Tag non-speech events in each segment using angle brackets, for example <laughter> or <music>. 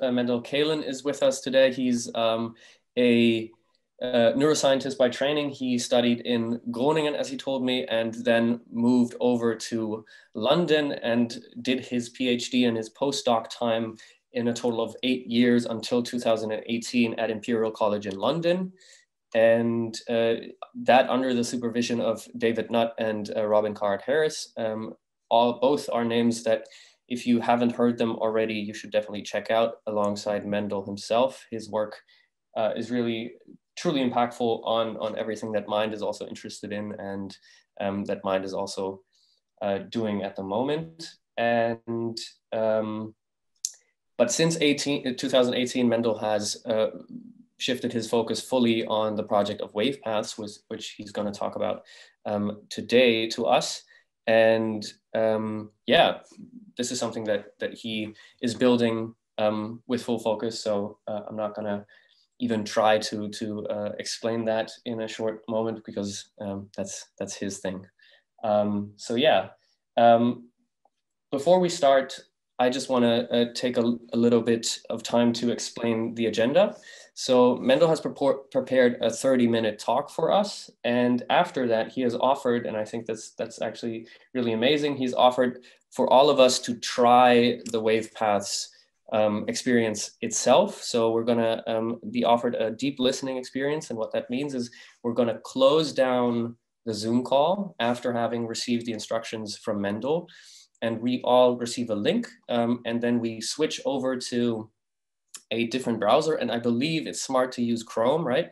uh, Mendel Kaelen is with us today. He's um, a uh, neuroscientist by training. He studied in Groningen, as he told me, and then moved over to London and did his PhD and his postdoc time in a total of eight years until 2018 at Imperial College in London. And uh, that under the supervision of David Nutt and uh, Robin Carhart Harris. Um, all, both are names that if you haven't heard them already, you should definitely check out alongside Mendel himself. His work uh, is really truly impactful on, on everything that Mind is also interested in and um, that Mind is also uh, doing at the moment. And um, but since 18, 2018, Mendel has uh, shifted his focus fully on the project of Wavepaths, with, which he's going to talk about um, today to us. And um, yeah, this is something that that he is building um, with full focus. So uh, I'm not to even try to to uh, explain that in a short moment because um, that's that's his thing. Um, so yeah, um, before we start, I just want to uh, take a, a, little bit of time to explain the agenda. So Mendel has prepared a 30 minute talk for us. And after that, he has offered, and I think that's, that's actually really amazing, he's offered for all of us to try the Wavepaths um, experience itself. So we're going to um, be offered a deep listening experience. And what that means is we're going to close down the Zoom call after having received the instructions from Mendel. And we all receive a link. Um, and then we switch over to a different browser. And I believe it's smart to use Chrome, right?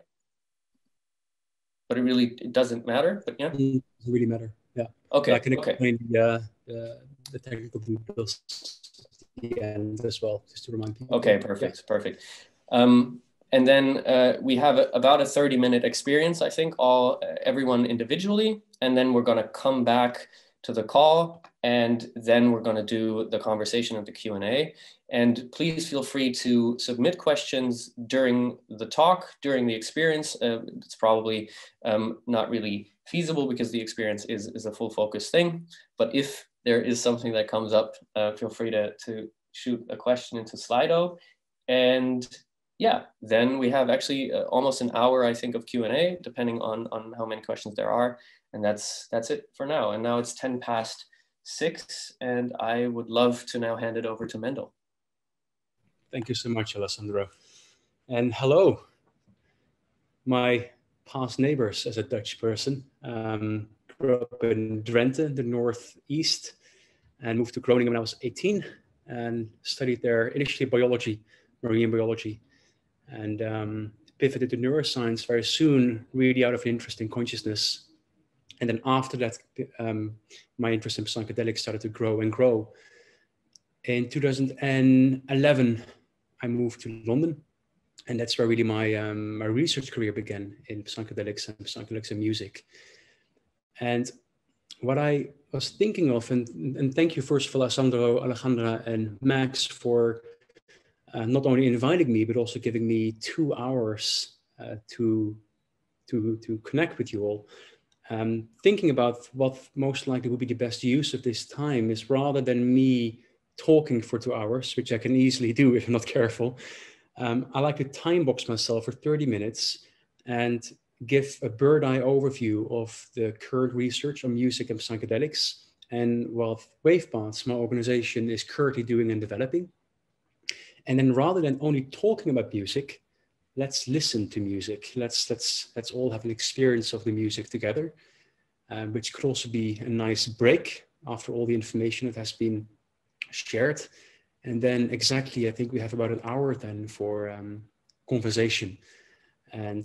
But it really it doesn't matter. But yeah, it doesn't really matter. Yeah. Okay. I can explain okay. the, uh, the, the technical details the end as well, just to remind people. Okay, perfect, yeah. perfect. Um, and then uh, we have a, about a 30 minute experience, I think, all everyone individually. And then we're going to come back to the call and then we're going to do the conversation of the Q&A. And please feel free to submit questions during the talk, during the experience. Uh, it's probably um, not really feasible because the experience is, is a full focus thing. But if there is something that comes up, uh, feel free to, to shoot a question into Slido. And yeah, then we have actually uh, almost an hour, I think, of Q&A, depending on, on how many questions there are. And that's, that's it for now. And now it's 10 past six, and I would love to now hand it over to Mendel. Thank you so much, Alessandro. And hello, my past neighbors as a Dutch person. Um, grew up in Drenthe, the northeast, and moved to Groningen when I was 18 and studied there initially biology, marine biology, and um, pivoted to neuroscience very soon, really out of an interest in consciousness. And then after that, um, my interest in psychedelics started to grow and grow. In 2011, I moved to London, and that's where really my um, my research career began in psychedelics and psychedelics and music. And what I was thinking of, and, and thank you first of for Alessandro, Alejandra, and Max for uh, not only inviting me, but also giving me two hours uh, to, to, to connect with you all. Um, thinking about what most likely would be the best use of this time is rather than me talking for two hours, which I can easily do if I'm not careful, um, I like to time box myself for 30 minutes and give a bird eye overview of the current research on music and psychedelics and what WavePaths, my organization, is currently doing and developing. And then rather than only talking about music, let's listen to music. Let's let's let's all have an experience of the music together, uh, which could also be a nice break after all the information that has been shared. And then exactly, I think we have about an hour then for um, conversation. And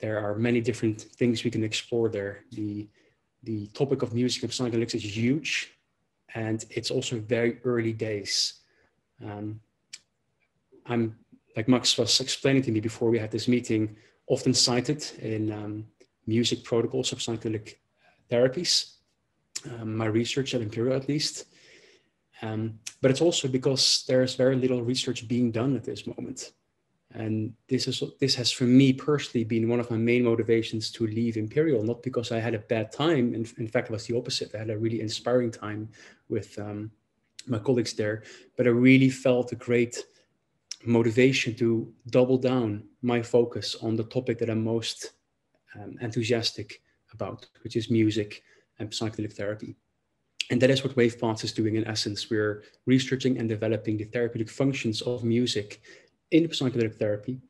there are many different things we can explore there. The, the topic of music and psychedelics is huge, and it's also very early days. Um, I'm, like Max was explaining to me before we had this meeting, often cited in um, music protocols of psychedelic therapies, um, my research at Imperial at least. Um, but it's also because there's very little research being done at this moment. And this is this has for me personally been one of my main motivations to leave Imperial, not because I had a bad time. In, in fact, it was the opposite. I had a really inspiring time with um, my colleagues there, but I really felt a great motivation to double down my focus on the topic that I'm most um, enthusiastic about, which is music and psychedelic therapy. And that is what WavePaths is doing in essence. We're researching and developing the therapeutic functions of music in psychedelic therapy,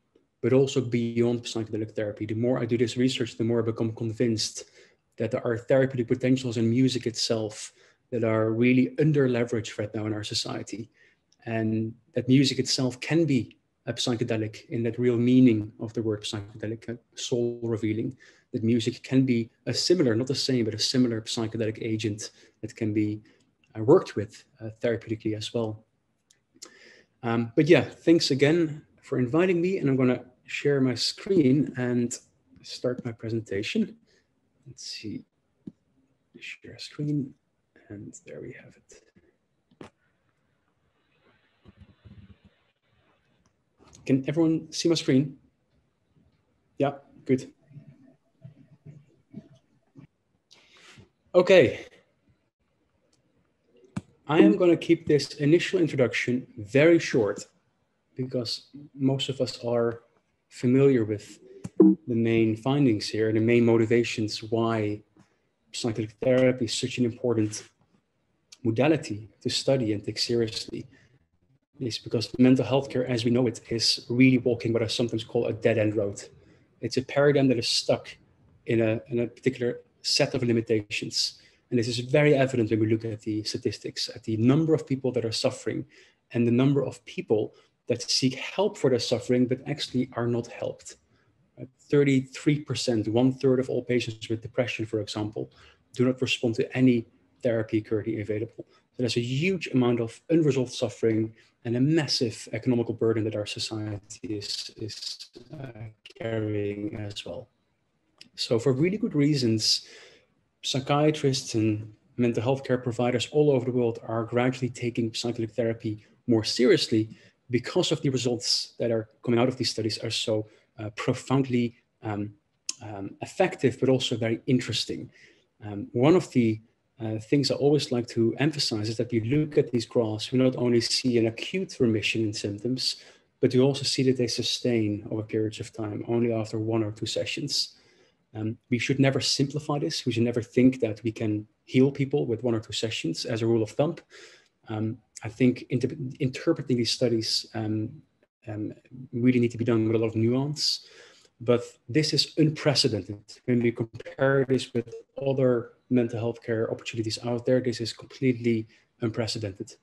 but also beyond psychedelic therapy. The more I do this research, the more I become convinced that there are therapeutic potentials in music itself that are really under leveraged right now in our society. And that music itself can be a psychedelic in that real meaning of the word psychedelic, soul revealing. That music can be a similar, not the same, but a similar psychedelic agent that can be uh, worked with uh, therapeutically as well. Um, but yeah, thanks again for inviting me. And I'm going to share my screen and start my presentation. Let's see, share screen. And there we have it. Can everyone see my screen? Yeah, good. Okay. I am going to keep this initial introduction very short because most of us are familiar with the main findings here, the main motivations why psychedelic therapy is such an important modality to study and take seriously is because mental health care as we know it is really walking what I sometimes call a dead end road. It's a paradigm that is stuck in a, in a particular set of limitations. And this is very evident when we look at the statistics, at the number of people that are suffering and the number of people that seek help for their suffering but actually are not helped. 33%, one third of all patients with depression, for example, do not respond to any therapy currently available. So there's a huge amount of unresolved suffering and a massive economical burden that our society is, is uh, carrying as well. So for really good reasons, psychiatrists and mental health care providers all over the world are gradually taking psychedelic therapy more seriously because of the results that are coming out of these studies are so uh, profoundly um, um, effective, but also very interesting. Um, one of the uh, things I always like to emphasize is that you look at these graphs, we not only see an acute remission in symptoms, but you also see that they sustain over periods of time, only after one or two sessions. Um, we should never simplify this. We should never think that we can heal people with one or two sessions as a rule of thumb. Um, I think inter interpreting these studies um, um, really need to be done with a lot of nuance. But this is unprecedented. When we compare this with other mental health care opportunities out there, this is completely unprecedented.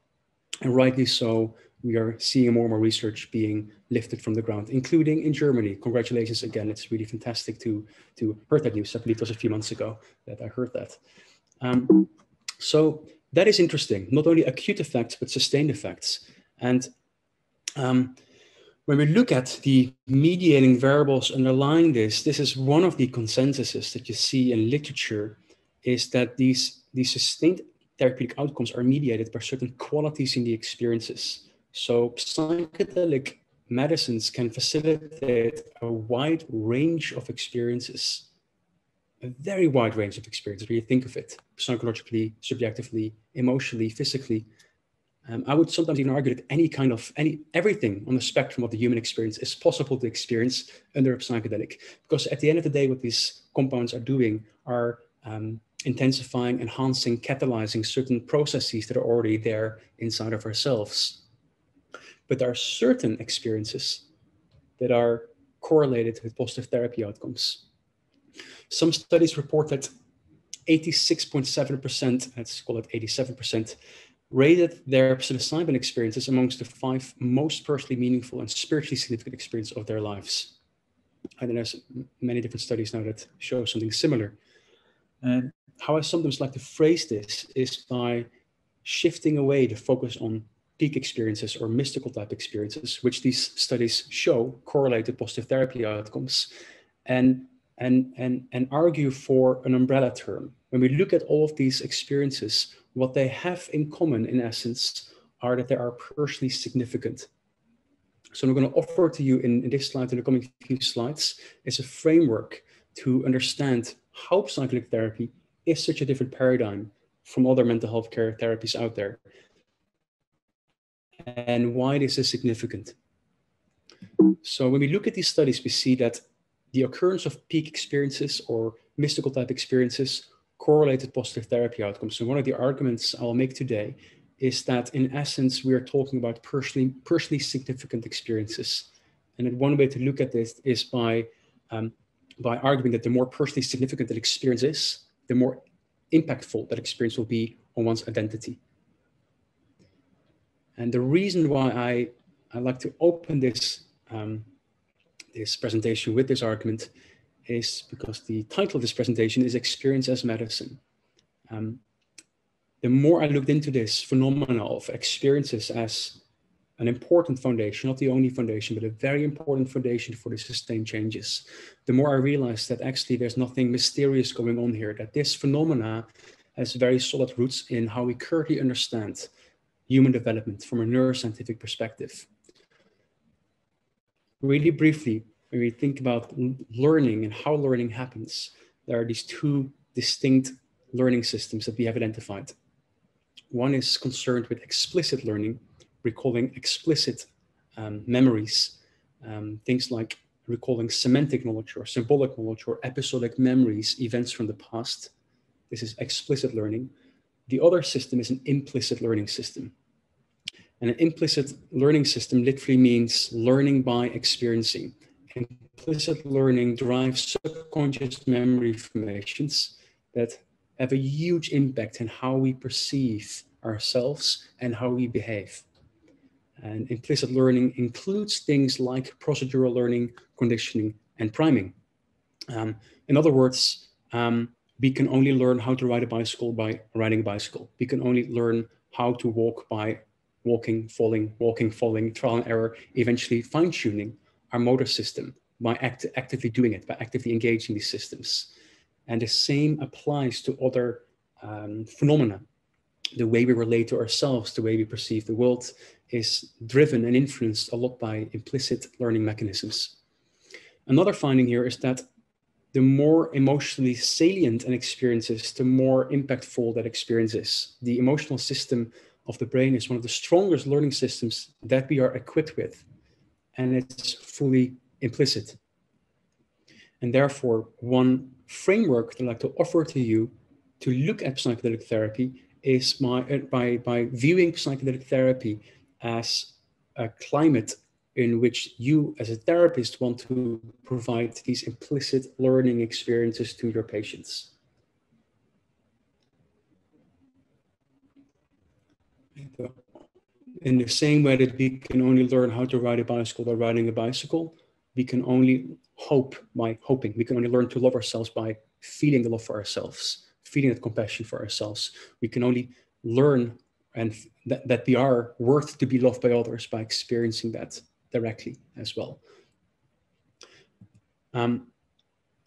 And rightly so, we are seeing more and more research being lifted from the ground, including in Germany. Congratulations again. It's really fantastic to, to heard that news. I believe it was a few months ago that I heard that. Um, so that is interesting, not only acute effects, but sustained effects. And um, when we look at the mediating variables underlying this, this is one of the consensuses that you see in literature is that these, these sustained therapeutic outcomes are mediated by certain qualities in the experiences. So psychedelic medicines can facilitate a wide range of experiences, a very wide range of experiences when you think of it, psychologically, subjectively, emotionally, physically, um, I would sometimes even argue that any kind of any everything on the spectrum of the human experience is possible to experience under a psychedelic. Because at the end of the day, what these compounds are doing are um, intensifying, enhancing, catalyzing certain processes that are already there inside of ourselves. But there are certain experiences that are correlated with positive therapy outcomes. Some studies report that 86.7%, let's call it 87%, rated their psilocybin experiences amongst the five most personally meaningful and spiritually significant experiences of their lives. And there's many different studies now that show something similar. And how I sometimes like to phrase this is by shifting away the focus on peak experiences or mystical type experiences, which these studies show correlate to positive therapy outcomes, and, and, and, and argue for an umbrella term. When we look at all of these experiences, what they have in common, in essence, are that they are personally significant. So I'm going to offer to you in, in this slide, in the coming few slides, is a framework to understand how psychedelic therapy is such a different paradigm from other mental health care therapies out there and why this is significant. So when we look at these studies, we see that the occurrence of peak experiences or mystical type experiences correlated positive therapy outcomes. So one of the arguments I'll make today is that in essence, we are talking about personally, personally significant experiences. And one way to look at this is by, um, by arguing that the more personally significant that experience is, the more impactful that experience will be on one's identity. And the reason why I, I like to open this, um, this presentation with this argument is because the title of this presentation is Experience as Medicine. Um, the more I looked into this phenomena of experiences as an important foundation, not the only foundation, but a very important foundation for the sustained changes, the more I realized that actually there's nothing mysterious going on here, that this phenomena has very solid roots in how we currently understand human development from a neuroscientific perspective. Really briefly, when we think about learning and how learning happens, there are these two distinct learning systems that we have identified. One is concerned with explicit learning, recalling explicit um, memories, um, things like recalling semantic knowledge or symbolic knowledge or episodic memories, events from the past. This is explicit learning. The other system is an implicit learning system. And an implicit learning system literally means learning by experiencing. Implicit learning drives subconscious memory formations that have a huge impact in how we perceive ourselves and how we behave. And implicit learning includes things like procedural learning, conditioning, and priming. Um, in other words, um, we can only learn how to ride a bicycle by riding a bicycle. We can only learn how to walk by walking, falling, walking, falling, trial and error, eventually fine tuning our motor system by act actively doing it, by actively engaging these systems. And the same applies to other um, phenomena. The way we relate to ourselves, the way we perceive the world is driven and influenced a lot by implicit learning mechanisms. Another finding here is that the more emotionally salient an experience is, the more impactful that experience is. The emotional system of the brain is one of the strongest learning systems that we are equipped with, and it's fully implicit. And therefore, one framework that I'd like to offer to you to look at psychedelic therapy is my, uh, by, by viewing psychedelic therapy as a climate in which you as a therapist want to provide these implicit learning experiences to your patients. In the same way that we can only learn how to ride a bicycle by riding a bicycle, we can only hope by hoping. We can only learn to love ourselves by feeling the love for ourselves, feeling that compassion for ourselves. We can only learn and that, that we are worth to be loved by others by experiencing that directly as well. Um,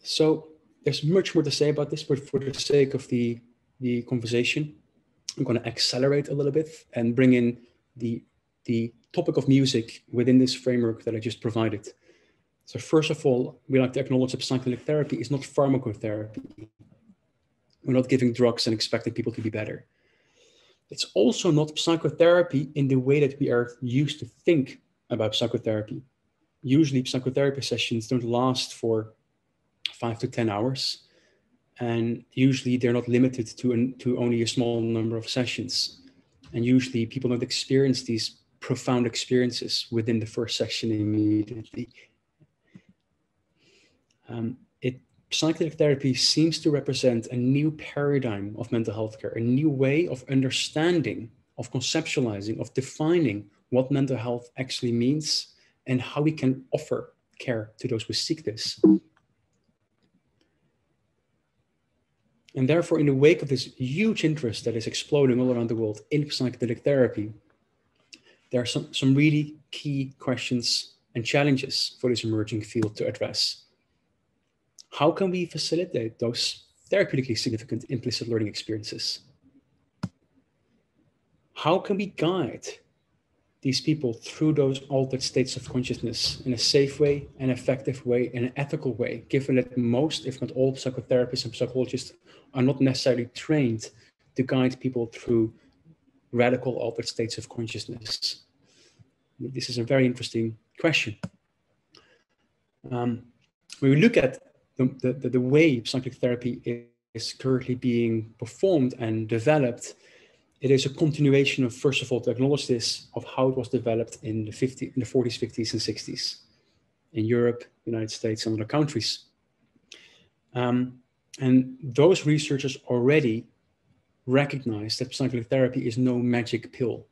so there's much more to say about this, but for the sake of the, the conversation, I'm going to accelerate a little bit and bring in the, the topic of music within this framework that I just provided. So first of all, we like to acknowledge that psychedelic therapy is not pharmacotherapy. We're not giving drugs and expecting people to be better. It's also not psychotherapy in the way that we are used to think about psychotherapy. Usually psychotherapy sessions don't last for five to 10 hours. And usually they're not limited to, an, to only a small number of sessions. And usually people don't experience these profound experiences within the first session immediately. Um, psychedelic therapy seems to represent a new paradigm of mental health care, a new way of understanding, of conceptualizing, of defining what mental health actually means and how we can offer care to those who seek this. And therefore, in the wake of this huge interest that is exploding all around the world in psychedelic therapy, there are some, some really key questions and challenges for this emerging field to address how can we facilitate those therapeutically significant implicit learning experiences? How can we guide these people through those altered states of consciousness in a safe way, an effective way, in an ethical way, given that most, if not all, psychotherapists and psychologists are not necessarily trained to guide people through radical altered states of consciousness? This is a very interesting question. Um, when we look at the, the, the way psychedelic therapy is currently being performed and developed, it is a continuation of, first of all, to acknowledge this, of how it was developed in the, 50, in the 40s, 50s, and 60s in Europe, United States, and other countries. Um, and those researchers already recognize that psychedelic therapy is no magic pill,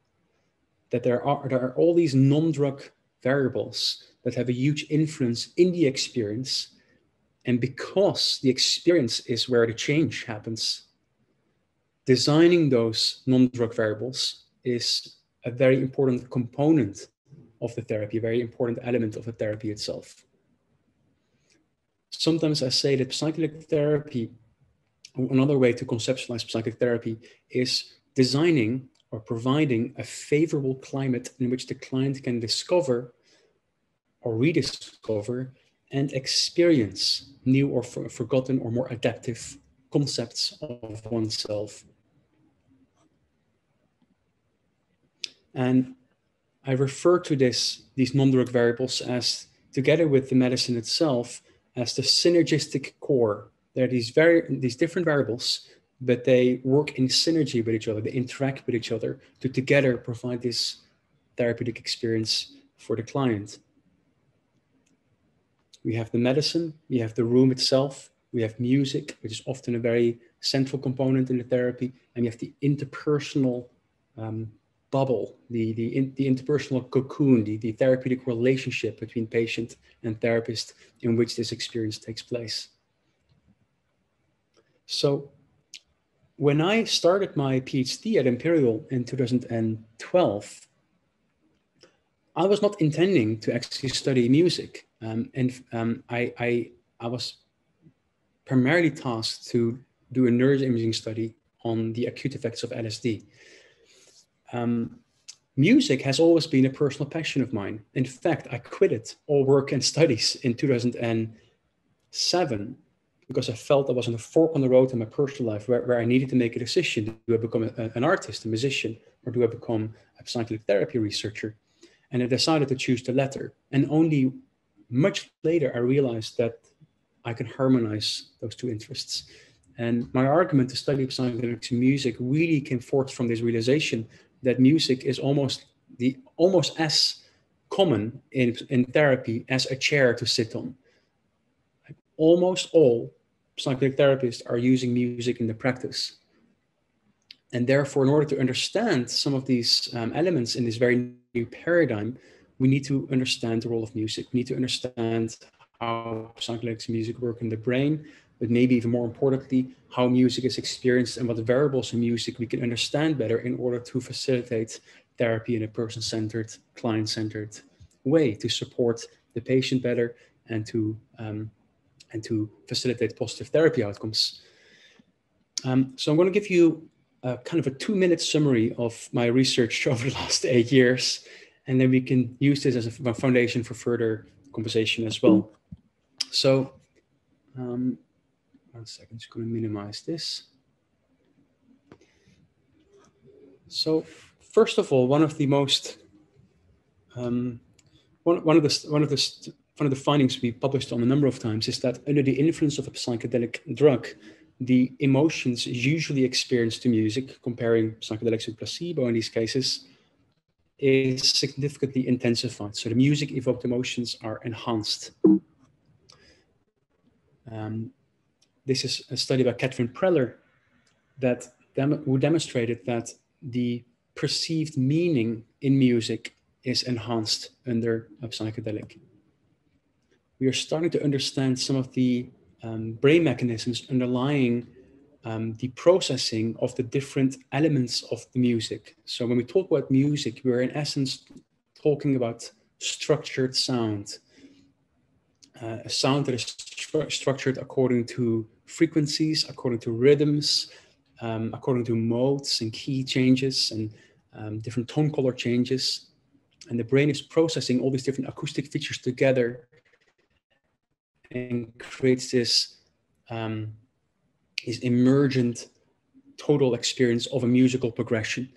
that there are, there are all these non-drug variables that have a huge influence in the experience. And because the experience is where the change happens, designing those non-drug variables is a very important component of the therapy, a very important element of the therapy itself. Sometimes I say that psychedelic therapy, another way to conceptualize psychedelic therapy is designing or providing a favorable climate in which the client can discover or rediscover and experience new or for forgotten or more adaptive concepts of oneself. And I refer to this, these non-drug variables as, together with the medicine itself, as the synergistic core. There are these very these different variables, but they work in synergy with each other. They interact with each other to together provide this therapeutic experience for the client. We have the medicine, we have the room itself, we have music, which is often a very central component in the therapy, and we have the interpersonal um, bubble, the, the, in, the interpersonal cocoon, the, the therapeutic relationship between patient and therapist in which this experience takes place. So when I started my PhD at Imperial in 2012, I was not intending to actually study music. Um, and um, I, I, I was primarily tasked to do a neuroimaging study on the acute effects of LSD. Um, music has always been a personal passion of mine. In fact, I quit it all work and studies in 2007 because I felt I was on a fork on the road in my personal life where, where I needed to make a decision. Do I become a, an artist, a musician, or do I become a psychedelic therapy researcher? And I decided to choose the latter. And only much later, I realized that I can harmonize those two interests. And my argument to study psychedelic music really came forth from this realization that music is almost the almost as common in, in therapy as a chair to sit on. almost all psychedelic therapists are using music in the practice. And therefore, in order to understand some of these um, elements in this very new paradigm, we need to understand the role of music. We need to understand how psychedelic music work in the brain, but maybe even more importantly, how music is experienced and what variables in music we can understand better in order to facilitate therapy in a person-centered, client-centered way to support the patient better and to um, and to facilitate positive therapy outcomes. Um, so I'm going to give you a, kind of a two-minute summary of my research <laughs> over the last eight years, and then we can use this as a foundation for further conversation as well. So um, one second, just going to minimize this. So first of all, one of the most, um, one, one of the, one of the, one of the findings we published on a number of times is that under the influence of a psychedelic drug, the emotions usually experienced to music, comparing psychedelics with placebo in these cases, is significantly intensified. So the music evoked emotions are enhanced. Um, this is a study by Katrin Preller that dem who demonstrated that the perceived meaning in music is enhanced under a psychedelic. We are starting to understand some of the um, brain mechanisms underlying um, the processing of the different elements of the music. So when we talk about music, we're in essence talking about structured sound, uh, a sound that is stru structured according to frequencies, according to rhythms, um, according to modes and key changes and um, different tone color changes. And the brain is processing all these different acoustic features together and creates this, um, this emergent total experience of a musical progression.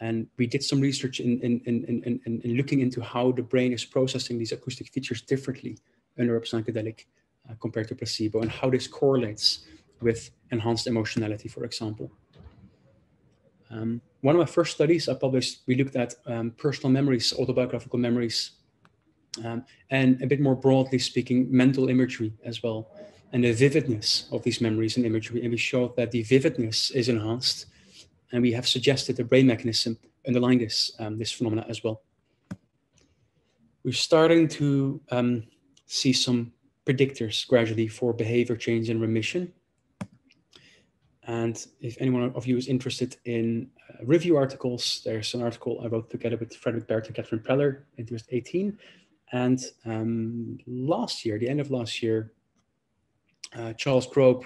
And we did some research in, in, in, in, in, looking into how the brain is processing these acoustic features differently under a psychedelic uh, compared to placebo and how this correlates with enhanced emotionality, for example. Um, one of my first studies I published, we looked at um, personal memories, autobiographical memories, um, and a bit more broadly speaking, mental imagery as well, and the vividness of these memories and imagery. And we showed that the vividness is enhanced, and we have suggested the brain mechanism underlying this, um, this phenomena as well. We're starting to um, see some predictors gradually for behavior change and remission. And if anyone of you is interested in uh, review articles, there's an article I wrote together with Frederick Barrett and Katrin Preller in 2018. And um, last year, the end of last year, uh, Charles Grob,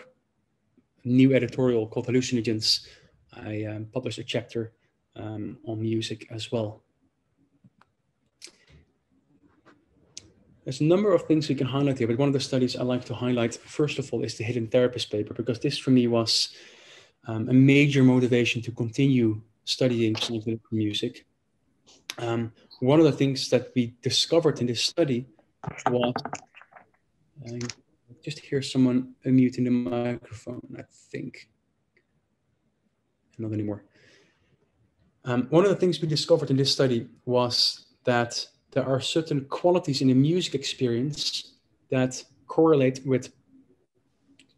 new editorial called Hallucinogens, I um, published a chapter um, on music as well. There's a number of things we can highlight here, but one of the studies I like to highlight, first of all, is the Hidden Therapist paper, because this for me was um, a major motivation to continue studying psychedelic music. Um, one of the things that we discovered in this study was, I just hear someone unmuting the microphone, I think. Not anymore. Um, one of the things we discovered in this study was that there are certain qualities in the music experience that correlate with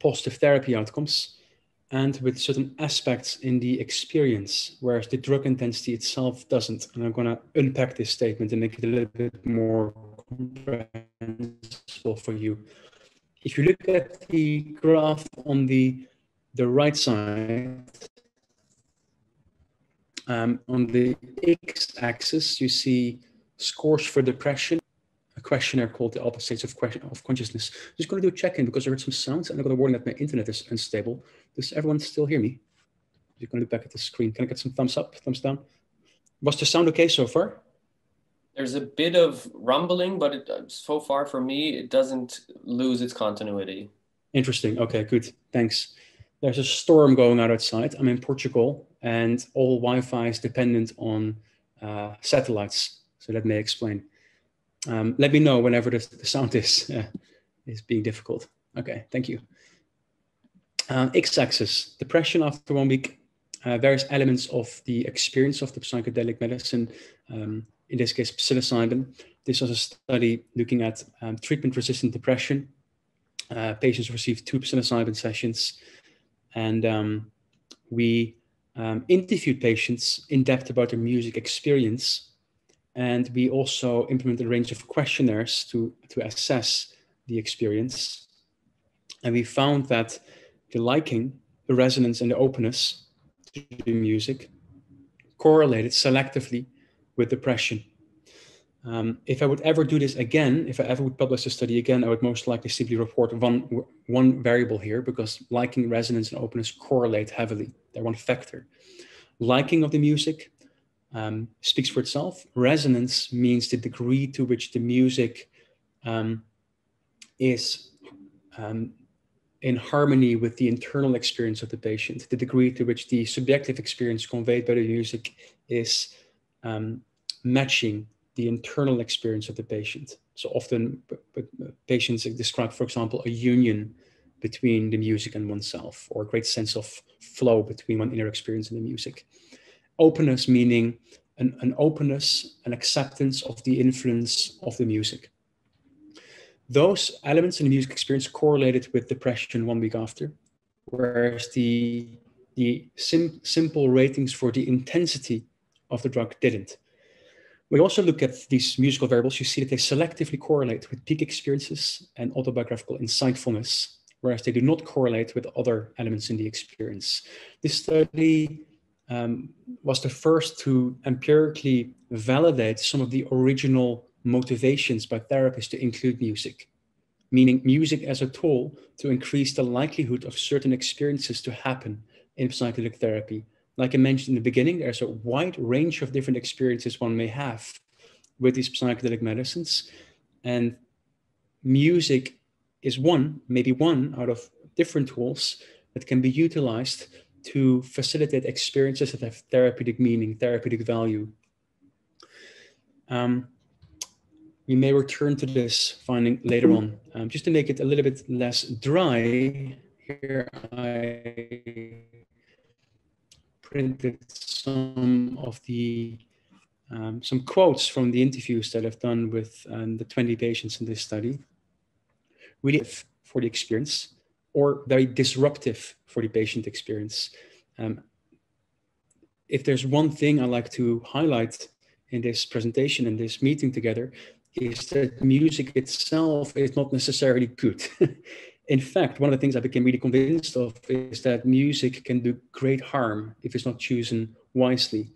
positive therapy outcomes and with certain aspects in the experience, whereas the drug intensity itself doesn't. And I'm going to unpack this statement and make it a little bit more comprehensible for you. If you look at the graph on the, the right side, um, on the x-axis, you see scores for depression, a questionnaire called the Altered States of, of Consciousness. I'm just going to do a check-in because I heard some sounds and I got a warning that my internet is unstable. Does everyone still hear me? You're going to look back at the screen. Can I get some thumbs up, thumbs down? Was the sound okay so far? There's a bit of rumbling, but it, so far for me, it doesn't lose its continuity. Interesting. Okay, good. Thanks. There's a storm going on outside. I'm in Portugal, and all Wi-Fi is dependent on uh, satellites. So that may explain. Um, let me know whenever the, the sound is, uh, is being difficult. Okay, thank you. Uh, x-axis, depression after one week, uh, various elements of the experience of the psychedelic medicine, um, in this case, psilocybin. This was a study looking at um, treatment-resistant depression. Uh, patients received two psilocybin sessions, and um, we um, interviewed patients in depth about their music experience and we also implemented a range of questionnaires to, to assess the experience. And we found that the liking, the resonance, and the openness to the music correlated selectively with depression. Um, if I would ever do this again, if I ever would publish a study again, I would most likely simply report one, one variable here because liking, resonance, and openness correlate heavily. They're one factor. Liking of the music um, speaks for itself. Resonance means the degree to which the music um, is um, in harmony with the internal experience of the patient, the degree to which the subjective experience conveyed by the music is um, matching the internal experience of the patient. So often, patients describe, for example, a union between the music and oneself, or a great sense of flow between one inner experience and the music openness meaning an, an openness, an acceptance of the influence of the music. Those elements in the music experience correlated with depression one week after, whereas the, the sim, simple ratings for the intensity of the drug didn't. We also look at these musical variables. You see that they selectively correlate with peak experiences and autobiographical insightfulness, whereas they do not correlate with other elements in the experience. This study um, was the first to empirically validate some of the original motivations by therapists to include music, meaning music as a tool to increase the likelihood of certain experiences to happen in psychedelic therapy. Like I mentioned in the beginning, there's a wide range of different experiences one may have with these psychedelic medicines. And music is one, maybe one out of different tools that can be utilized to facilitate experiences that have therapeutic meaning, therapeutic value. Um, we may return to this finding later on. Um, just to make it a little bit less dry, here I printed some of the um, some quotes from the interviews that I've done with um, the 20 patients in this study. Really for the experience or very disruptive for the patient experience. Um, if there's one thing I like to highlight in this presentation and this meeting together is that music itself is not necessarily good. <laughs> in fact, one of the things I became really convinced of is that music can do great harm if it's not chosen wisely,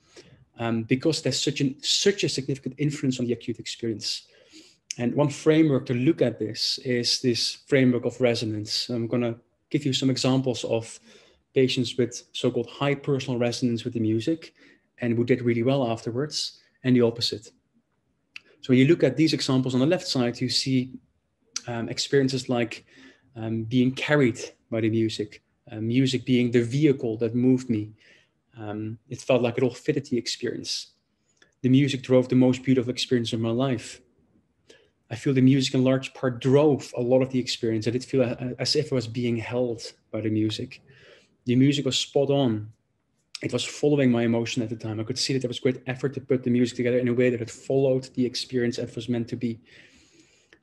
um, because there's such, an, such a significant influence on the acute experience. And one framework to look at this is this framework of resonance. I'm going to give you some examples of patients with so-called high personal resonance with the music and who did really well afterwards, and the opposite. So when you look at these examples on the left side, you see um, experiences like um, being carried by the music, uh, music being the vehicle that moved me. Um, it felt like it all fitted the experience. The music drove the most beautiful experience of my life. I feel the music in large part drove a lot of the experience. I did feel as if I was being held by the music. The music was spot on. It was following my emotion at the time. I could see that there was great effort to put the music together in a way that it followed the experience it was meant to be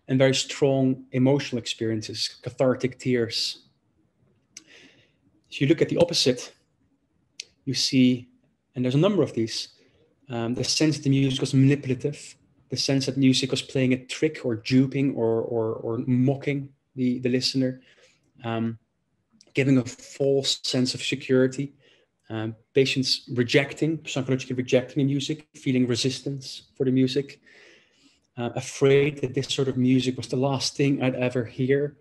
and very strong emotional experiences, cathartic tears. If you look at the opposite, you see, and there's a number of these, um, the sense that the music was manipulative, the sense that music was playing a trick or duping or, or, or mocking the, the listener, um, giving a false sense of security, um, patients rejecting, psychologically rejecting the music, feeling resistance for the music, uh, afraid that this sort of music was the last thing I'd ever hear.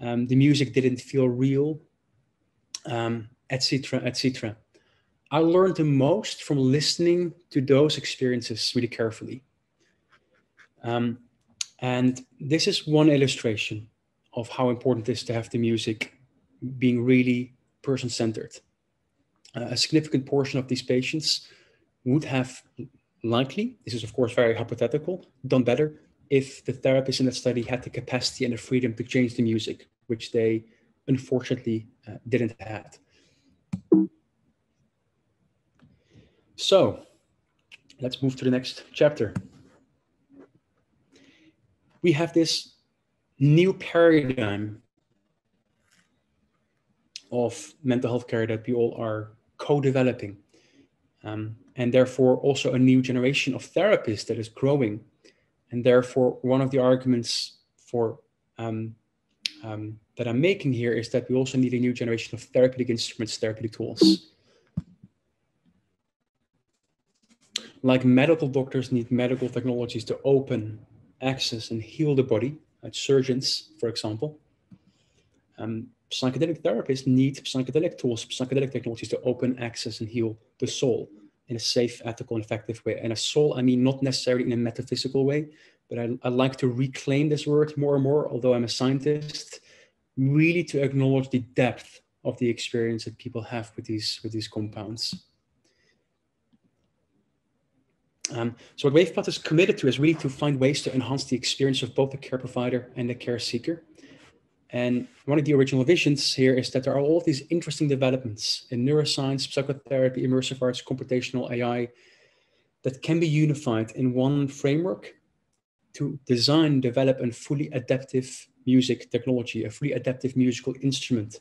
Um, the music didn't feel real, etc., um, etc. Et I learned the most from listening to those experiences really carefully. Um, and this is one illustration of how important it is to have the music being really person centered. Uh, a significant portion of these patients would have likely, this is of course very hypothetical, done better if the therapists in that study had the capacity and the freedom to change the music, which they unfortunately uh, didn't have. So let's move to the next chapter. We have this new paradigm of mental health care that we all are co-developing. Um, and therefore also a new generation of therapists that is growing. And therefore, one of the arguments for um, um, that I'm making here is that we also need a new generation of therapeutic instruments, therapeutic tools. Like medical doctors need medical technologies to open, access, and heal the body, like surgeons, for example. Um, psychedelic therapists need psychedelic tools, psychedelic technologies to open, access, and heal the soul in a safe, ethical, and effective way. And a soul, I mean, not necessarily in a metaphysical way, but I, I like to reclaim this word more and more, although I'm a scientist, really to acknowledge the depth of the experience that people have with these, with these compounds. Um, so what WavePath is committed to is really to find ways to enhance the experience of both the care provider and the care seeker. And one of the original visions here is that there are all these interesting developments in neuroscience, psychotherapy, immersive arts, computational AI that can be unified in one framework to design, develop, and fully adaptive music technology, a fully adaptive musical instrument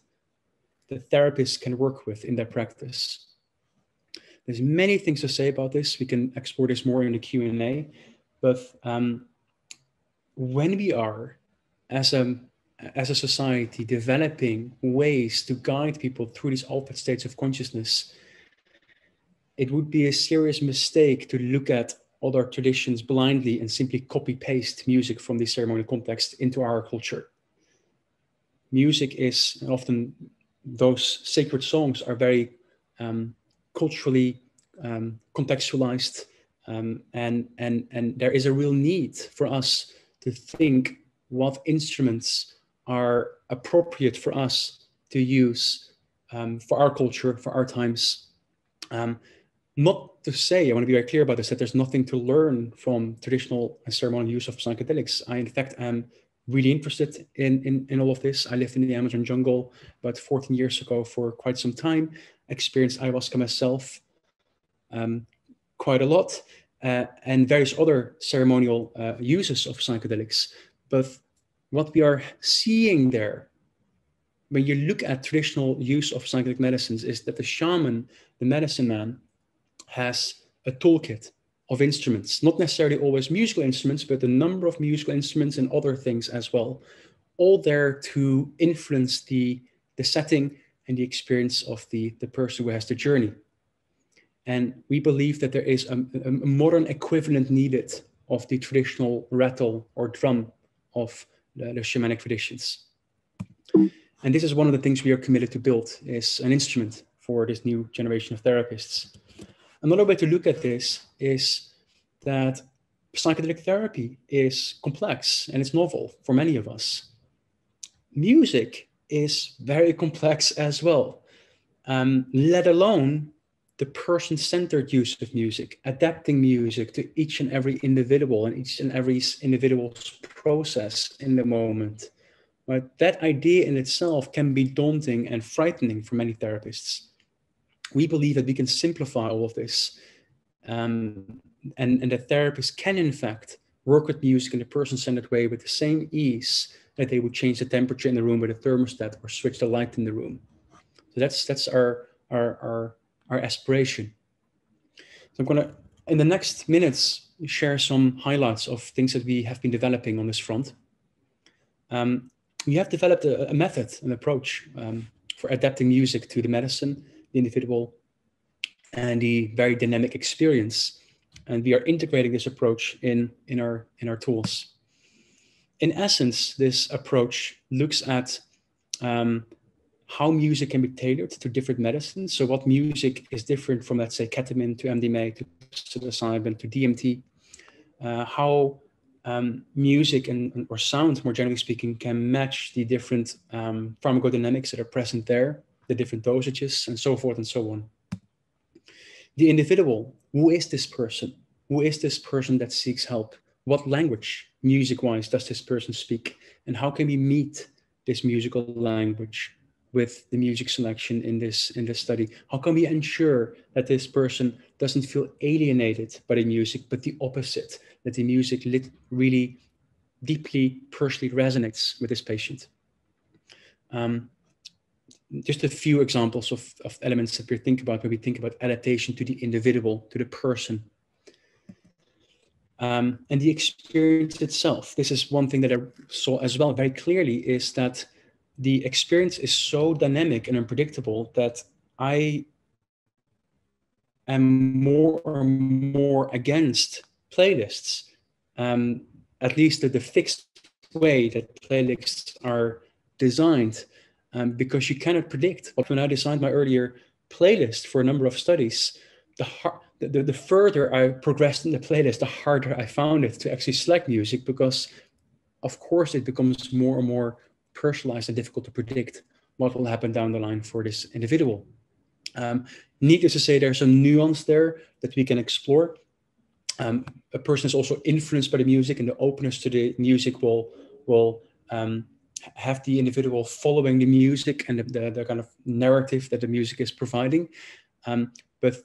that therapists can work with in their practice. There's many things to say about this. We can explore this more in the Q&A, but um, when we are, as a as a society developing ways to guide people through these altered states of consciousness, it would be a serious mistake to look at other traditions blindly and simply copy paste music from the ceremonial context into our culture. Music is often those sacred songs are very um, culturally um, contextualized, um, and and and there is a real need for us to think what instruments are appropriate for us to use um, for our culture, for our times. Um, not to say, I want to be very clear about this, that there's nothing to learn from traditional and ceremonial use of psychedelics. I, in fact, am really interested in, in, in all of this. I lived in the Amazon jungle about 14 years ago for quite some time, experienced ayahuasca myself um, quite a lot, uh, and various other ceremonial uh, uses of psychedelics. But what we are seeing there, when you look at traditional use of psychedelic medicines, is that the shaman, the medicine man, has a toolkit of instruments, not necessarily always musical instruments, but a number of musical instruments and other things as well, all there to influence the, the setting and the experience of the, the person who has the journey. And we believe that there is a, a modern equivalent needed of the traditional rattle or drum of the, the shamanic traditions. And this is one of the things we are committed to build is an instrument for this new generation of therapists. Another way to look at this is that psychedelic therapy is complex and it's novel for many of us. Music is very complex as well, um, let alone the person centered use of music, adapting music to each and every individual and each and every individual's process in the moment. But that idea in itself can be daunting and frightening for many therapists we believe that we can simplify all of this um, and, and that therapists can in fact work with music in a person-centered way with the same ease that they would change the temperature in the room with a thermostat or switch the light in the room. So that's that's our our our, our aspiration. So I'm gonna in the next minutes share some highlights of things that we have been developing on this front. Um, we have developed a, a method, an approach um, for adapting music to the medicine the individual and the very dynamic experience. And we are integrating this approach in, in, our, in our tools. In essence, this approach looks at um, how music can be tailored to different medicines. So what music is different from, let's say, ketamine to MDMA to psilocybin to DMT. Uh, how um, music and or sound, more generally speaking, can match the different um, pharmacodynamics that are present there the different dosages, and so forth and so on. The individual, who is this person? Who is this person that seeks help? What language, music wise, does this person speak? And how can we meet this musical language with the music selection in this in this study? How can we ensure that this person doesn't feel alienated by the music, but the opposite, that the music really deeply personally resonates with this patient? Um, just a few examples of, of elements that we think about when we think about adaptation to the individual, to the person. Um, and the experience itself. This is one thing that I saw as well very clearly is that the experience is so dynamic and unpredictable that I am more and more against playlists, um, at least the, the fixed way that playlists are designed um, because you cannot predict. But when I designed my earlier playlist for a number of studies, the, the, the further I progressed in the playlist, the harder I found it to actually select music because, of course, it becomes more and more personalized and difficult to predict what will happen down the line for this individual. Um, needless to say, there's some nuance there that we can explore. Um, a person is also influenced by the music, and the openness to the music will will um, have the individual following the music and the, the, the kind of narrative that the music is providing. Um, but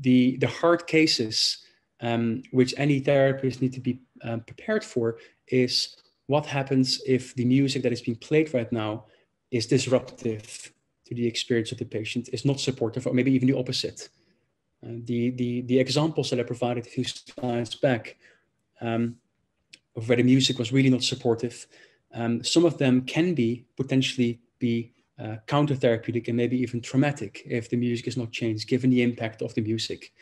the, the hard cases um, which any therapist need to be um, prepared for is what happens if the music that is being played right now is disruptive to the experience of the patient, is not supportive, or maybe even the opposite. Uh, the, the, the examples that I provided a few slides back um, of where the music was really not supportive um, some of them can be potentially be uh, counter-therapeutic and maybe even traumatic if the music is not changed, given the impact of the music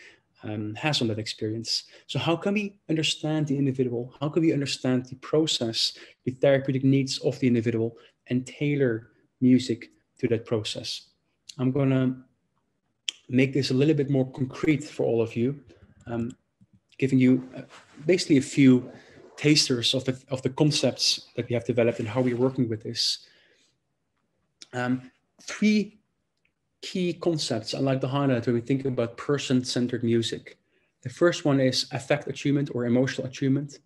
um, has on that experience. So how can we understand the individual? How can we understand the process, the therapeutic needs of the individual and tailor music to that process? I'm going to make this a little bit more concrete for all of you, um, giving you uh, basically a few tasters of the, of the concepts that we have developed and how we're working with this. Um, three key concepts I like to highlight when we think about person-centered music. The first one is affect attunement or emotional attunement.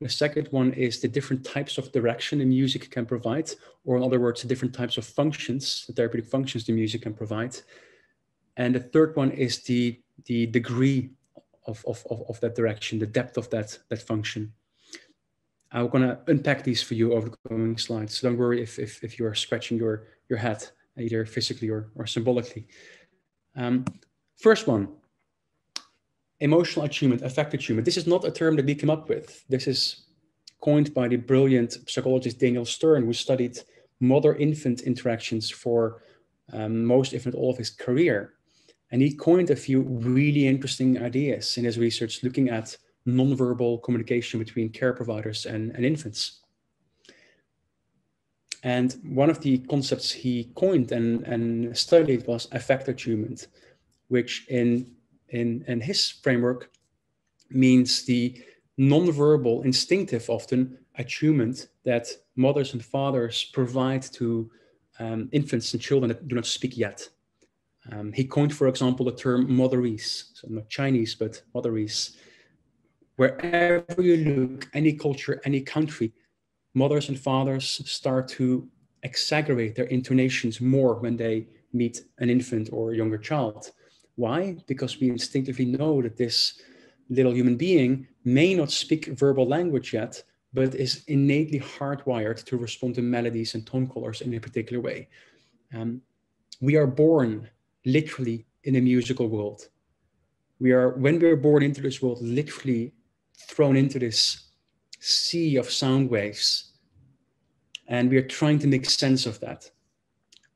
The second one is the different types of direction the music can provide, or in other words, the different types of functions, the therapeutic functions the music can provide. And the third one is the, the degree of, of, of, of that direction, the depth of that, that function. I'm going to unpack these for you over the coming slides. So don't worry if, if, if you are scratching your, your head, either physically or, or symbolically. Um, first one, emotional attunement, affect attunement. This is not a term that we came up with. This is coined by the brilliant psychologist Daniel Stern, who studied mother-infant interactions for um, most, if not all, of his career. And he coined a few really interesting ideas in his research looking at nonverbal communication between care providers and, and infants. And one of the concepts he coined and, and studied was affect attunement, which in in, in his framework means the non-verbal, instinctive often attunement that mothers and fathers provide to um, infants and children that do not speak yet. Um, he coined, for example, the term motherese, so not Chinese, but motherese. Wherever you look, any culture, any country, mothers and fathers start to exaggerate their intonations more when they meet an infant or a younger child. Why? Because we instinctively know that this little human being may not speak verbal language yet, but is innately hardwired to respond to melodies and tone colors in a particular way. Um, we are born literally in a musical world. We are, when we are born into this world, literally thrown into this sea of sound waves. And we are trying to make sense of that.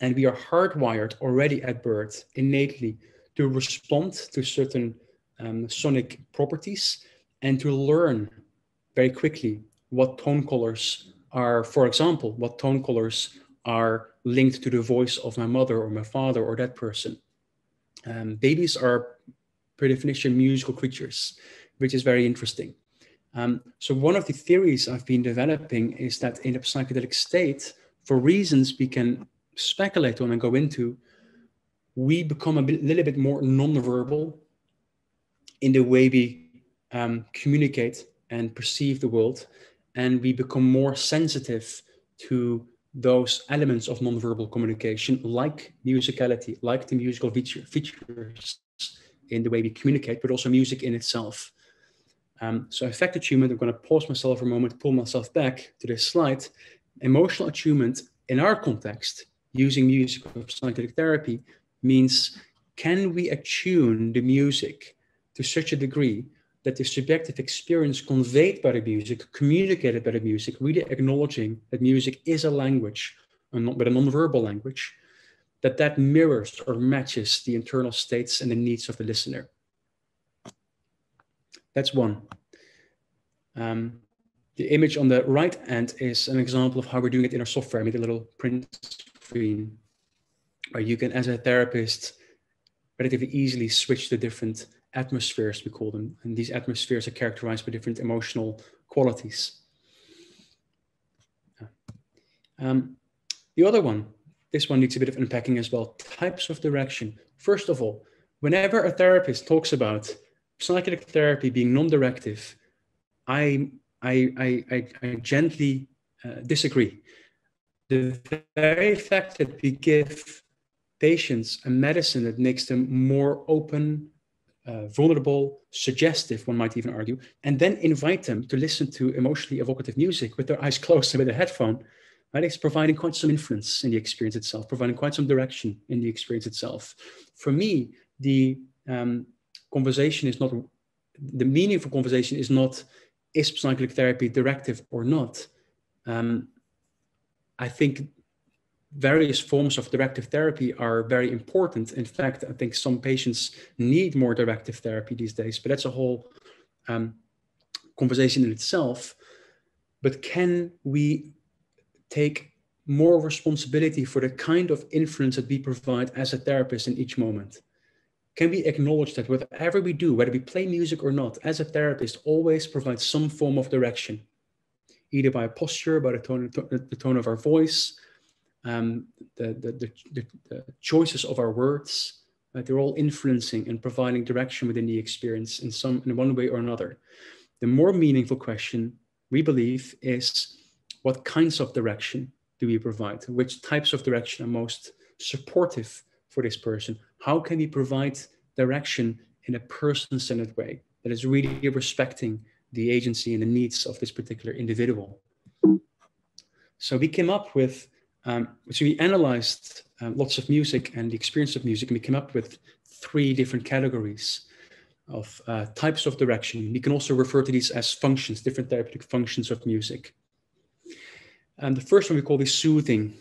And we are hardwired already at birth innately to respond to certain um, sonic properties and to learn very quickly what tone colors are, for example, what tone colors are linked to the voice of my mother or my father or that person. Um, babies are, per definition, musical creatures, which is very interesting. Um, so one of the theories I've been developing is that in a psychedelic state, for reasons we can speculate on and go into, we become a bit, little bit more non-verbal in the way we um, communicate and perceive the world, and we become more sensitive to those elements of non-verbal communication, like musicality, like the musical feature, features in the way we communicate, but also music in itself. Um, so affect attunement, I'm going to pause myself for a moment, pull myself back to this slide. Emotional attunement in our context, using music of psychedelic therapy, means can we attune the music to such a degree that the subjective experience conveyed by the music, communicated by the music, really acknowledging that music is a language, but a non-verbal language, that that mirrors or matches the internal states and the needs of the listener. That's one. Um, the image on the right end is an example of how we're doing it in our software. I made a little print screen where you can, as a therapist, relatively easily switch the different atmospheres, we call them. And these atmospheres are characterized by different emotional qualities. Um, the other one, this one needs a bit of unpacking as well. Types of direction. First of all, whenever a therapist talks about psychedelic therapy being non-directive, I, I, I, I, I gently uh, disagree. The very fact that we give patients a medicine that makes them more open, uh, vulnerable, suggestive, one might even argue, and then invite them to listen to emotionally evocative music with their eyes closed and with a headphone. Right? It's providing quite some influence in the experience itself, providing quite some direction in the experience itself. For me, the um, conversation is not, the meaningful conversation is not, is psychedelic therapy directive or not? Um, I think various forms of directive therapy are very important. In fact, I think some patients need more directive therapy these days, but that's a whole um, conversation in itself. But can we take more responsibility for the kind of influence that we provide as a therapist in each moment? Can we acknowledge that whatever we do, whether we play music or not, as a therapist, always provides some form of direction, either by posture, by the tone, the tone of our voice, um, the, the, the, the, choices of our words, right? they're all influencing and providing direction within the experience in some in one way or another. The more meaningful question we believe is what kinds of direction do we provide? Which types of direction are most supportive for this person? How can we provide direction in a person-centered way that is really respecting the agency and the needs of this particular individual? So we came up with um, so we analyzed uh, lots of music and the experience of music, and we came up with three different categories of uh, types of direction. We can also refer to these as functions, different therapeutic functions of music. And the first one we call the soothing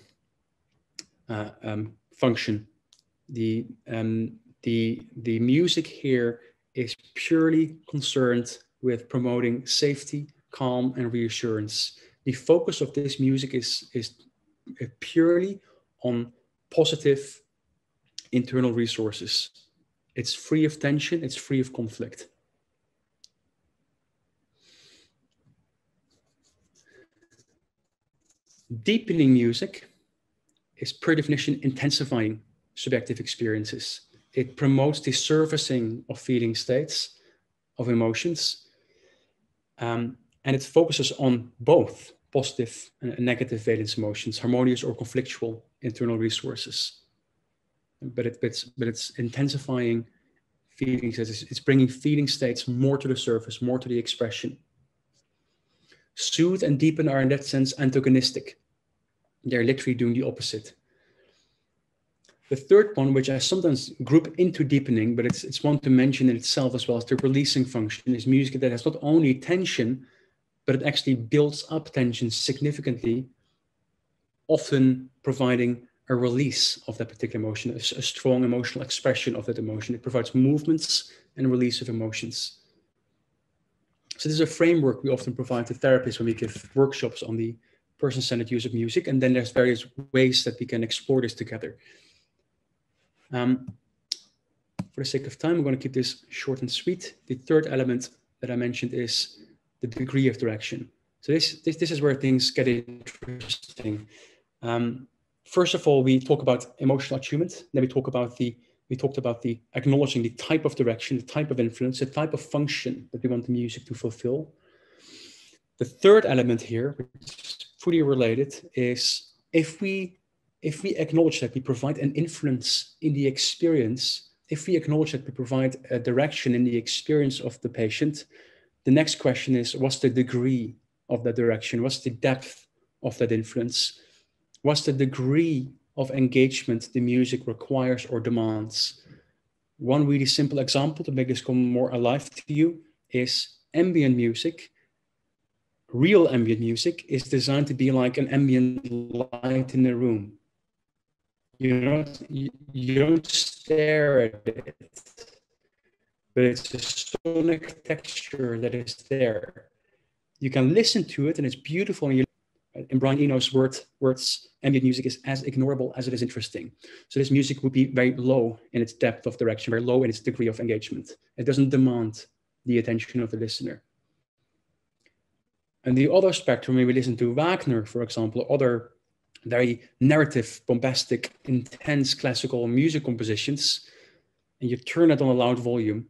uh, um, function. The, um, the, the music here is purely concerned with promoting safety, calm, and reassurance. The focus of this music is, is purely on positive internal resources. It's free of tension, it's free of conflict. Deepening music is per definition intensifying subjective experiences. It promotes the surfacing of feeling states, of emotions, um, and it focuses on both positive and negative valence emotions, harmonious or conflictual internal resources. But, it, it's, but it's intensifying feelings, it's, it's bringing feeling states more to the surface, more to the expression. Soothe and deepen are in that sense antagonistic. They're literally doing the opposite. The third one, which I sometimes group into deepening, but it's, it's one to mention in itself as well as the releasing function, is music that has not only tension, but it actually builds up tension significantly, often providing a release of that particular emotion, a, a strong emotional expression of that emotion. It provides movements and release of emotions. So this is a framework we often provide to therapists when we give workshops on the person-centered use of music. And then there's various ways that we can explore this together. Um, for the sake of time, I'm going to keep this short and sweet. The third element that I mentioned is the degree of direction. So this, this, this is where things get interesting. Um, first of all, we talk about emotional attunement. Then we talk about the, we talked about the acknowledging the type of direction, the type of influence, the type of function that we want the music to fulfill. The third element here, which is fully related, is if we if we acknowledge that we provide an influence in the experience, if we acknowledge that we provide a direction in the experience of the patient, the next question is what's the degree of that direction? What's the depth of that influence? What's the degree of engagement the music requires or demands? One really simple example to make this come more alive to you is ambient music. Real ambient music is designed to be like an ambient light in a room. You don't, you, don't stare at it but it's a sonic texture that is there. You can listen to it and it's beautiful. And you, in Brian Eno's word, words, ambient music is as ignorable as it is interesting. So this music would be very low in its depth of direction, very low in its degree of engagement. It doesn't demand the attention of the listener. And the other spectrum, when we listen to Wagner, for example, other very narrative, bombastic, intense classical music compositions, and you turn it on a loud volume,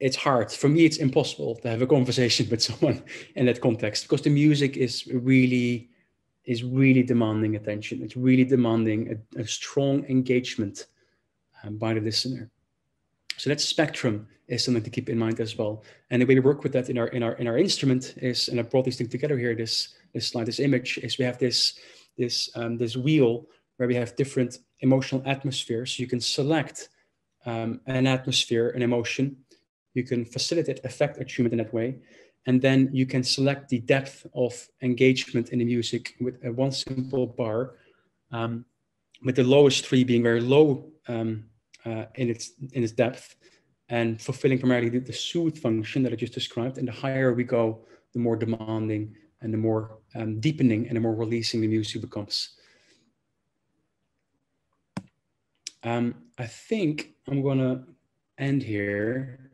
it's hard. For me it's impossible to have a conversation <laughs> with someone in that context because the music is really is really demanding attention. It's really demanding a, a strong engagement um, by the listener. So that spectrum is something to keep in mind as well. And the way we work with that in our in our in our instrument is and i brought these things together here this this slide this image is we have this this um, this wheel where we have different emotional atmospheres you can select um, an atmosphere an emotion you can facilitate affect attunement in that way. And then you can select the depth of engagement in the music with a one simple bar, um, with the lowest three being very low um, uh, in its in its depth, and fulfilling primarily the, the soothe function that I just described. And the higher we go, the more demanding and the more um, deepening and the more releasing the music becomes. Um, I think I'm gonna end here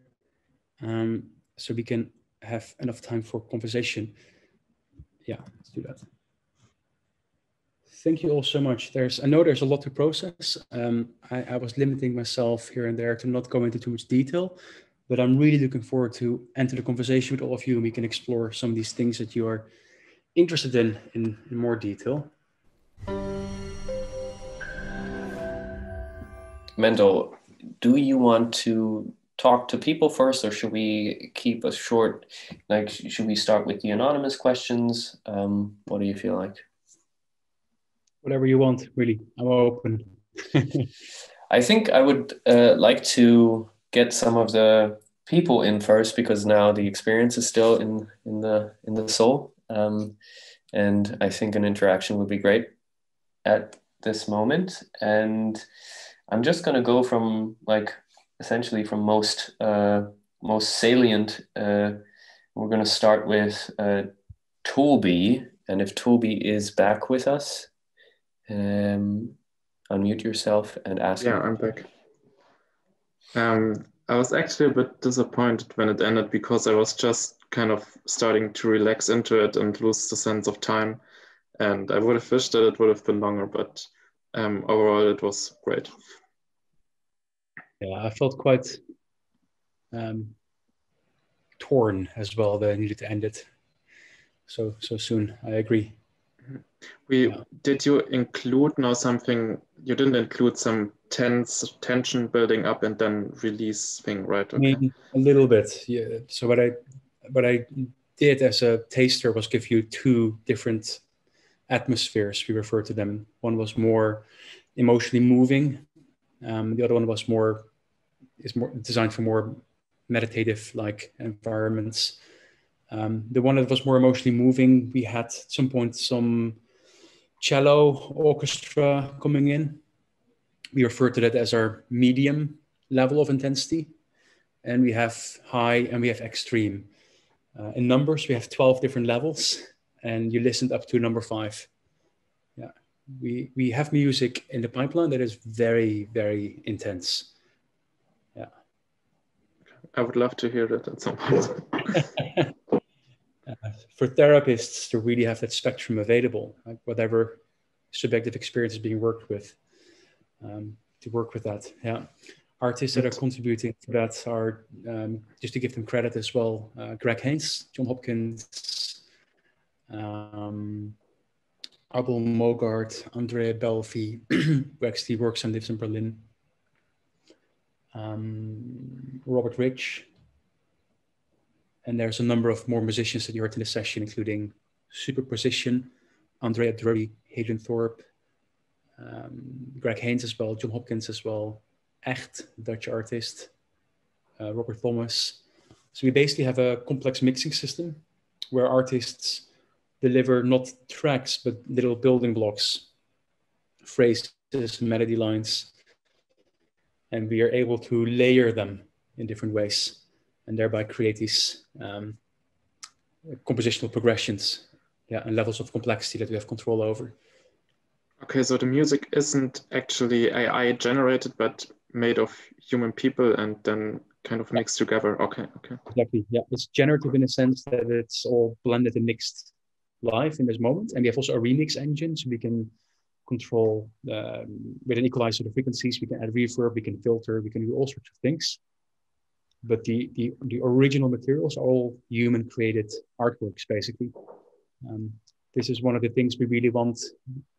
um, so we can have enough time for conversation. Yeah, let's do that. thank you all so much. There's, I know there's a lot to process. Um, I, I, was limiting myself here and there to not go into too much detail, but I'm really looking forward to enter the conversation with all of you, and we can explore some of these things that you are interested in in, in more detail. Mendel, do you want to talk to people first, or should we keep a short? Like, should we start with the anonymous questions? Um, what do you feel like? Whatever you want, really. I'm open. <laughs> I think I would uh, like to get some of the people in first because now the experience is still in in the in the soul, um, and I think an interaction would be great at this moment. And I'm just going to go from like essentially from most uh, most salient. Uh, we're going to start with uh, Toby, and if Toby is back with us, um, unmute yourself and ask. Yeah, I'm back. Um, I was actually a bit disappointed when it ended because I was just kind of starting to relax into it and lose the sense of time. And I would have wished that it would have been longer, but um, overall it was great yeah, I felt quite um, torn as well that I needed to end it so so soon. I agree. We yeah. did you include now something? You didn't include some tense tension building up and then release thing, right? Okay. A little bit, yeah. So what I what I did as a taster was give you two different atmospheres. We refer to them. One was more emotionally moving. Um, the other one was more is more designed for more meditative like environments. Um, the one that was more emotionally moving, we had at some point some cello orchestra coming in. We refer to that as our medium level of intensity. And we have high and we have extreme. Uh, in numbers, we have 12 different levels, and you listened up to number five. Yeah, we, we have music in the pipeline that is very, very intense. Yeah. I would love to hear that at some point. <laughs> uh, for therapists to really have that spectrum available, like whatever subjective experience is being worked with, um, to work with that. Yeah. Artists that are contributing to that are, um, just to give them credit as well, uh, Greg Haynes, Jon Hopkins, um, Abul Mogard, Andrea Belfi, <clears throat> who actually works and lives in Berlin um, Robert Rich, and there's a number of more musicians that you heard in the session, including Superposition, Andrea Drury, Hayden Thorpe, um, Greg Haynes as well, Jon Hopkins as well, Echt, Dutch artist, uh, Robert Thomas. So we basically have a complex mixing system where artists deliver not tracks, but little building blocks, phrases, melody lines, and we are able to layer them in different ways and thereby create these um, compositional progressions yeah, and levels of complexity that we have control over. Okay, so the music isn't actually AI generated, but made of human people and then kind of mixed together. Okay, okay. Exactly. Yeah, it's generative in a sense that it's all blended and mixed live in this moment. And we have also a remix engine, so we can control um, with an equalizer the frequencies. We can add reverb, we can filter, we can do all sorts of things. But the, the, the original materials are all human created artworks, basically. Um, this is one of the things we really want,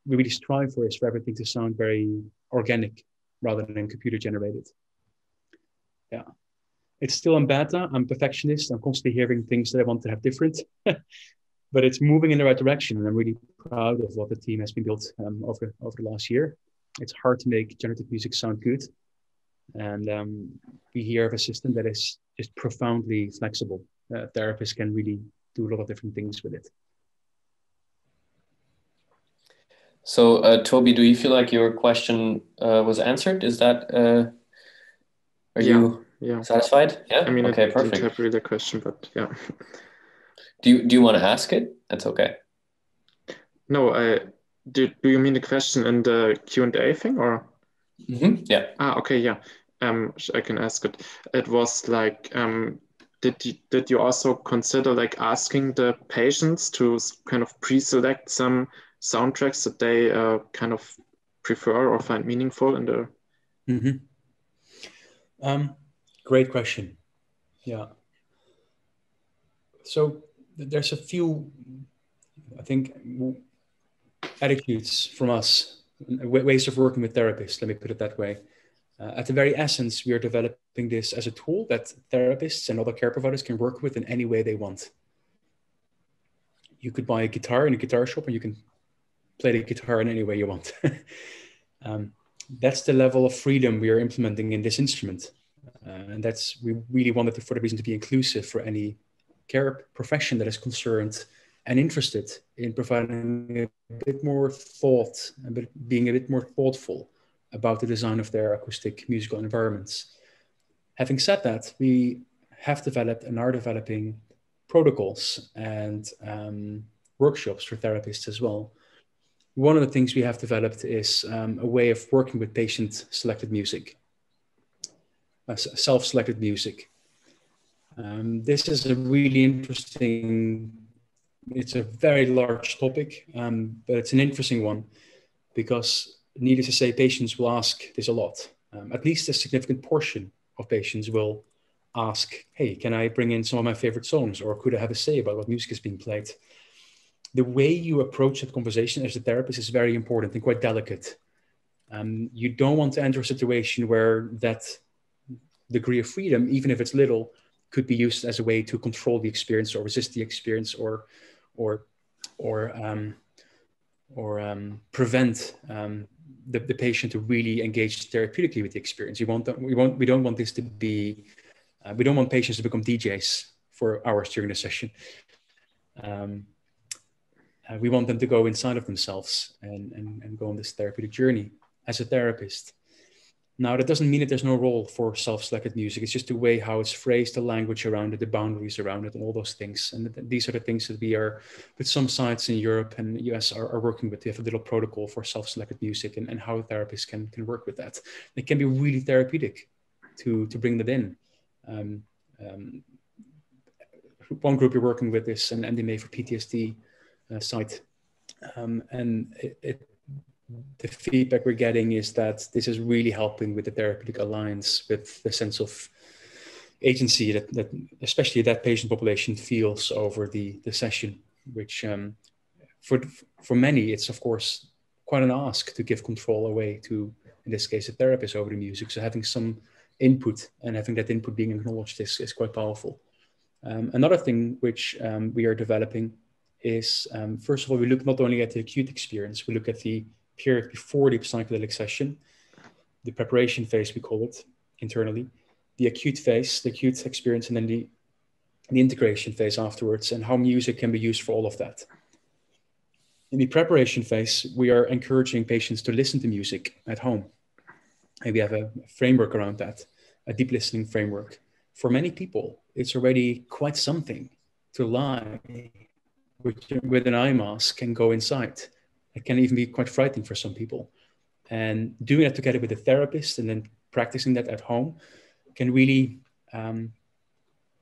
we really strive for is for everything to sound very organic rather than computer generated. Yeah. It's still in beta. I'm perfectionist. I'm constantly hearing things that I want to have different. <laughs> but it's moving in the right direction. And I'm really proud of what the team has been built um, over, over the last year. It's hard to make generative music sound good. And um, we hear of a system that is just profoundly flexible. Uh, therapists can really do a lot of different things with it. So, uh, Toby, do you feel like your question uh, was answered? Is that uh, are yeah, you yeah. satisfied? Yeah. I mean, okay, I perfect. didn't have the question, but yeah. Do you do you want to ask it? That's okay. No, I do. Do you mean the question in the Q and A thing, or? Mm-hmm. Yeah. Ah, okay, yeah. Um, I can ask it. It was like, um, did you did you also consider like asking the patients to kind of pre-select some soundtracks that they uh, kind of prefer or find meaningful in their? Mm-hmm. Um, great question. Yeah. So there's a few, I think, attitudes from us, ways of working with therapists. Let me put it that way. Uh, at the very essence, we are developing this as a tool that therapists and other care providers can work with in any way they want. You could buy a guitar in a guitar shop and you can play the guitar in any way you want. <laughs> um, that's the level of freedom we are implementing in this instrument. Uh, and that's, we really wanted for the reason to be inclusive for any care profession that is concerned and interested in providing a bit more thought, a bit, being a bit more thoughtful about the design of their acoustic musical environments. Having said that, we have developed and are developing protocols and um, workshops for therapists as well. One of the things we have developed is um, a way of working with patient selected music, uh, self selected music. Um, this is a really interesting, it's a very large topic, um, but it's an interesting one because needless to say, patients will ask this a lot. Um, at least a significant portion of patients will ask, hey, can I bring in some of my favorite songs or could I have a say about what music is being played? The way you approach that conversation as a therapist is very important and quite delicate. Um, you don't want to enter a situation where that degree of freedom, even if it's little, could be used as a way to control the experience or resist the experience or or or um, or um, prevent um, the, the patient to really engage therapeutically with the experience. We want we want we don't want this to be uh, we don't want patients to become DJs for hours during the session. Um, uh, we want them to go inside of themselves and, and, and go on this therapeutic journey as a therapist. Now, that doesn't mean that there's no role for self-selected music. It's just the way how it's phrased, the language around it, the boundaries around it, and all those things. And th- these are the things that we are, with some sites in Europe and US, are, are working with. We have a little protocol for self-selected music and, and how therapists can, can work with that. It can be really therapeutic to, to bring that in. Um, um, one group you're working with is an MDMA for PTSD uh, site. Um, and it, it the feedback we're getting is that this is really helping with the therapeutic alliance, with the sense of agency that, that especially that patient population feels over the, the session, which um, for, for many, it's of course quite an ask to give control away to, in this case, a therapist over the music. So having some input and having that input being acknowledged is, is quite powerful. Um, another thing which um, we are developing is, um, first of all, we look not only at the acute experience, we look at the period before the psychedelic session, the preparation phase, we call it internally, the acute phase, the acute experience, and then the, the integration phase afterwards, and how music can be used for all of that. In the preparation phase, we are encouraging patients to listen to music at home. And we have a framework around that, a deep listening framework. For many people, it's already quite something to lie with, with an eye mask and go inside it can even be quite frightening for some people. And doing that together with a therapist and then practicing that at home can really um,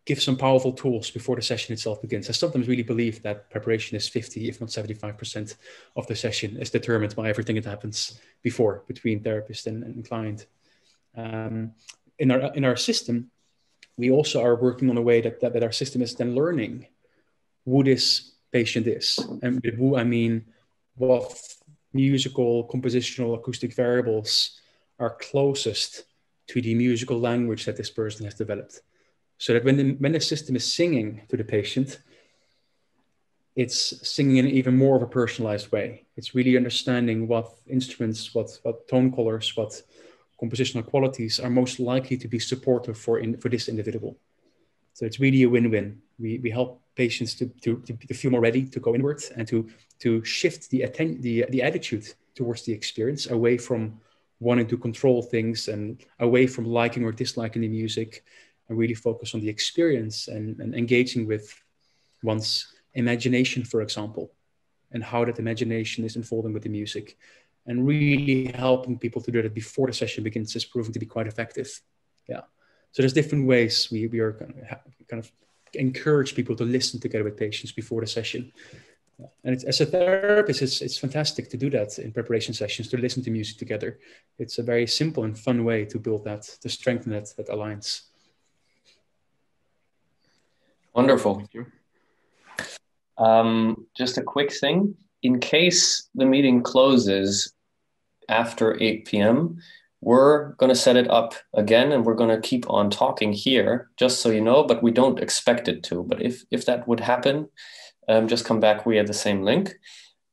give some powerful tools before the session itself begins. I sometimes really believe that preparation is 50, if not 75% of the session is determined by everything that happens before between therapist and, and client. Um, in, our, in our system, we also are working on a way that, that, that our system is then learning who this patient is. And with who I mean what musical, compositional, acoustic variables are closest to the musical language that this person has developed. So that when the, when the system is singing to the patient, it's singing in even more of a personalized way. It's really understanding what instruments, what, what tone colors, what compositional qualities are most likely to be supportive for, in, for this individual. So it's really a win-win. We, we help patients to, to, to feel more ready to go inwards and to, to shift the, atten- the, the attitude towards the experience away from wanting to control things and away from liking or disliking the music and really focus on the experience and, and engaging with one's imagination, for example, and how that imagination is unfolding with the music. And really helping people to do that before the session begins is proven to be quite effective. Yeah. So there's different ways we, we are kind of, kind of encourage people to listen together with patients before the session. And as a therapist, it's, it's fantastic to do that in preparation sessions, to listen to music together. It's a very simple and fun way to build that, to strengthen that, that alliance. Wonderful. Um, just a quick thing. In case the meeting closes after 8 p.m., we're going to set it up again and we're going to keep on talking here, just so you know, but we don't expect it to. But if, if that would happen, um, just come back via the same link.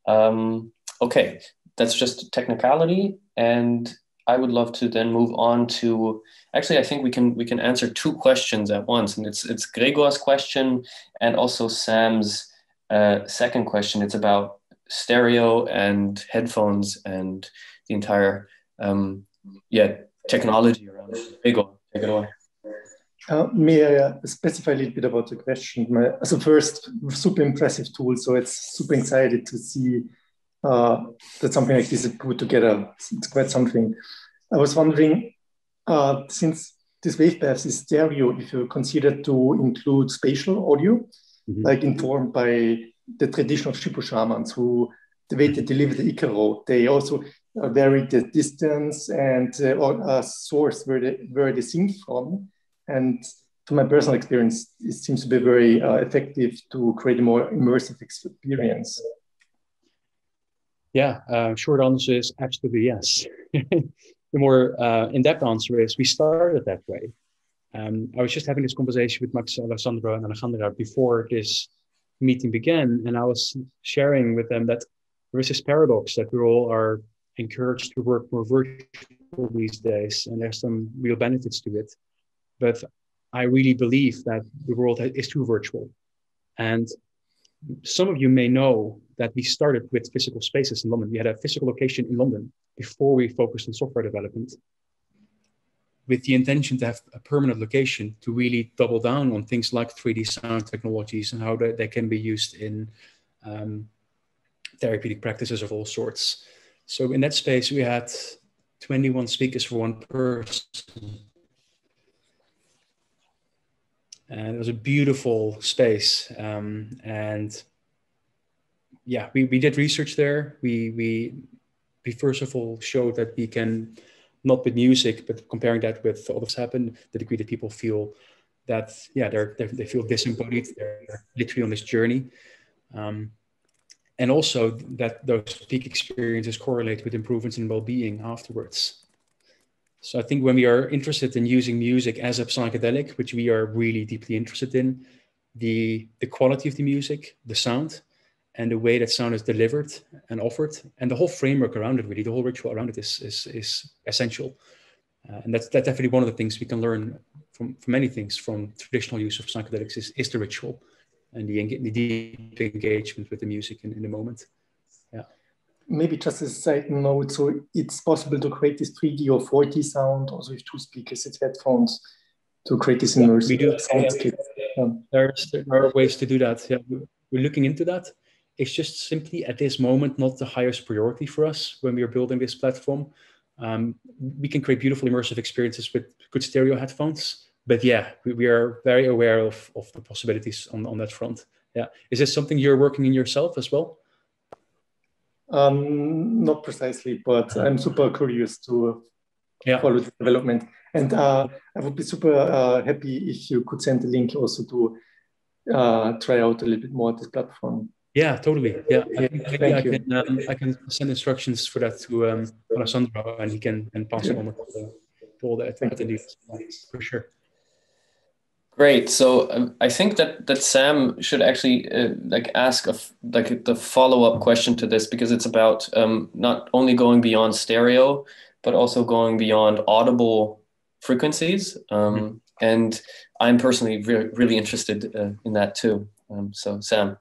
Um, okay, that's just technicality. And I would love to then move on to actually I think we can we can answer two questions at once. And it's it's Gregor's question and also Sam's uh, second question. It's about stereo and headphones and the entire um, yeah technology around it. one. take it away. Uh, may I uh, specify a little bit about the question? My, so first, super impressive tool. So it's super excited to see uh, that something like this is put together. It's quite something. I was wondering, uh, since this WavePath is stereo, if you consider to include spatial audio, mm-hmm. like informed by the traditional Shipibo shamans who the way they deliver the icaro, they also vary the distance and uh, or a source where they, where they sing from and to my personal experience, it seems to be very uh, effective to create a more immersive experience. Yeah, uh, short answer is absolutely yes. <laughs> the more uh, in-depth answer is we started that way. Um, I was just having this conversation with Max Alessandro and Alejandra before this meeting began, and I was sharing with them that there is this paradox that we all are encouraged to work more virtual these days, and there's some real benefits to it. But I really believe that the world is too virtual. And some of you may know that we started with physical spaces in London. We had a physical location in London before we focused on software development with the intention to have a permanent location to really double down on things like 3D sound technologies and how they, can be used in um, therapeutic practices of all sorts. So in that space, we had 21 speakers for one person and it was a beautiful space. Um, and yeah, we, we did research there. We, we, we first of all showed that we can, not with music, but comparing that with all that's happened, the degree that people feel that, yeah, they're, they're they feel disembodied, they're literally on this journey. Um, and also that those peak experiences correlate with improvements in well-being afterwards. So I think when we are interested in using music as a psychedelic, which we are really deeply interested in, the the quality of the music, the sound, and the way that sound is delivered and offered, and the whole framework around it, really, the whole ritual around it is is, is essential. Uh, and that's that's definitely one of the things we can learn from, from many things from traditional use of psychedelics is, is the ritual and the, the deep engagement with the music in, in the moment. Yeah maybe just as a side note, so it's possible to create this 3D or 4D sound also with two speakers and headphones to create this immersive yeah, soundscape. Yeah. There's, there are ways to do that. Yeah, we're looking into that. It's just simply at this moment not the highest priority for us when we are building this platform. Um, we can create beautiful immersive experiences with good stereo headphones. But yeah, we, we are very aware of, of the possibilities on, on that front. Yeah. Is this something you're working in yourself as well? Um, not precisely, but I'm super curious to yeah. follow the development. And uh, I would be super uh, happy if you could send the link also to uh, try out a little bit more this platform. Yeah, totally. Yeah, I, Thank I you. can um, I can send instructions for that to um, Alessandro, and he can and pass yeah. it on to, to all the attendees for sure. Great. So um, I think that that Sam should actually uh, like ask a like the follow up question to this because it's about um, not only going beyond stereo but also going beyond audible frequencies. Um, mm-hmm. And I'm personally re- really interested uh, in that too. Um, so Sam.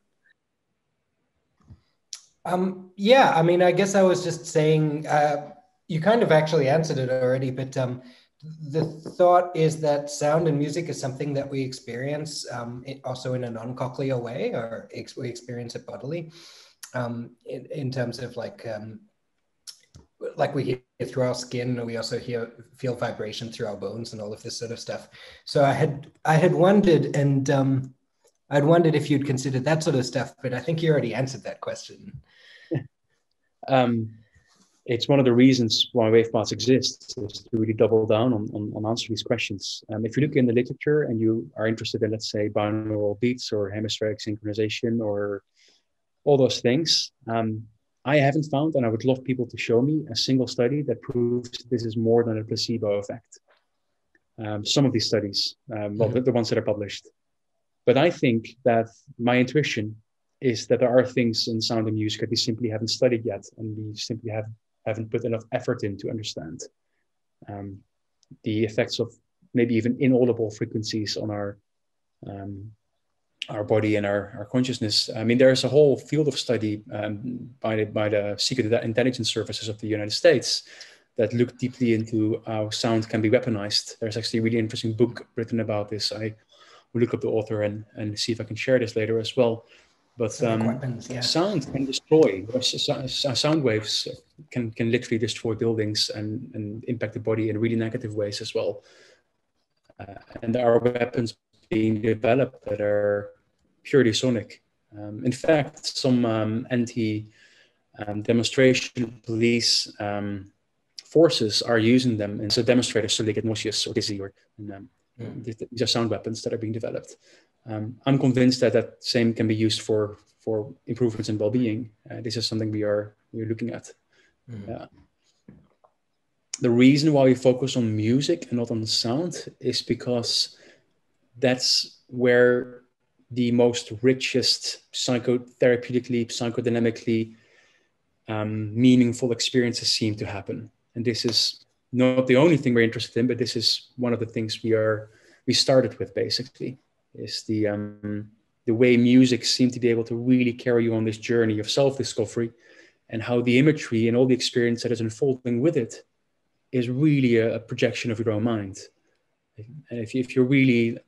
Um, yeah, I mean, I guess I was just saying uh, you kind of actually answered it already, but um, the thought is that sound and music is something that we experience um, also in a non-cochlear way, or ex- we experience it bodily, um, in, in, terms of like um, like we hear through our skin, we also hear feel vibration through our bones and all of this sort of stuff. So I had I had wondered, and um, I'd wondered if you'd considered that sort of stuff, but I think you already answered that question. <laughs> um, it's one of the reasons why WavePaths exists is to really double down on, on, on answering these questions. Um, if you look in the literature and you are interested in, let's say, binaural beats or hemispheric synchronization or all those things, um, I haven't found, and I would love people to show me a single study that proves this is more than a placebo effect. Um, some of these studies, um, well, the, the ones that are published. But I think that my intuition is that there are things in sound and music that we simply haven't studied yet, and we simply have haven't put enough effort in to understand um, the effects of maybe even inaudible frequencies on our um, our body and our, our consciousness. I mean, there's a whole field of study um, by, the, by the Secret Intelligence Services of the United States that look deeply into how sound can be weaponized. There's actually a really interesting book written about this. I will look up the author and, and see if I can share this later as well. But um, weapons, yeah. sound can destroy. Sound waves can can literally destroy buildings and, and impact the body in really negative ways as well. Uh, and there are weapons being developed that are purely sonic. Um, in fact, some um, anti um, demonstration police um, forces are using them as a demonstrators so they get nauseous or dizzy or um, mm. these are sound weapons that are being developed. Um, I'm convinced that that same can be used for for improvements in well-being. Uh, this is something we are we're looking at. Mm. the reason why we focus on music and not on sound is because that's where the most richest psychotherapeutically, psychodynamically um, meaningful experiences seem to happen. And this is not the only thing we're interested in, but this is one of the things we are we started with basically is the um, the way music seemed to be able to really carry you on this journey of self-discovery and how the imagery and all the experience that is unfolding with it is really a, a projection of your own mind. And if, if you're really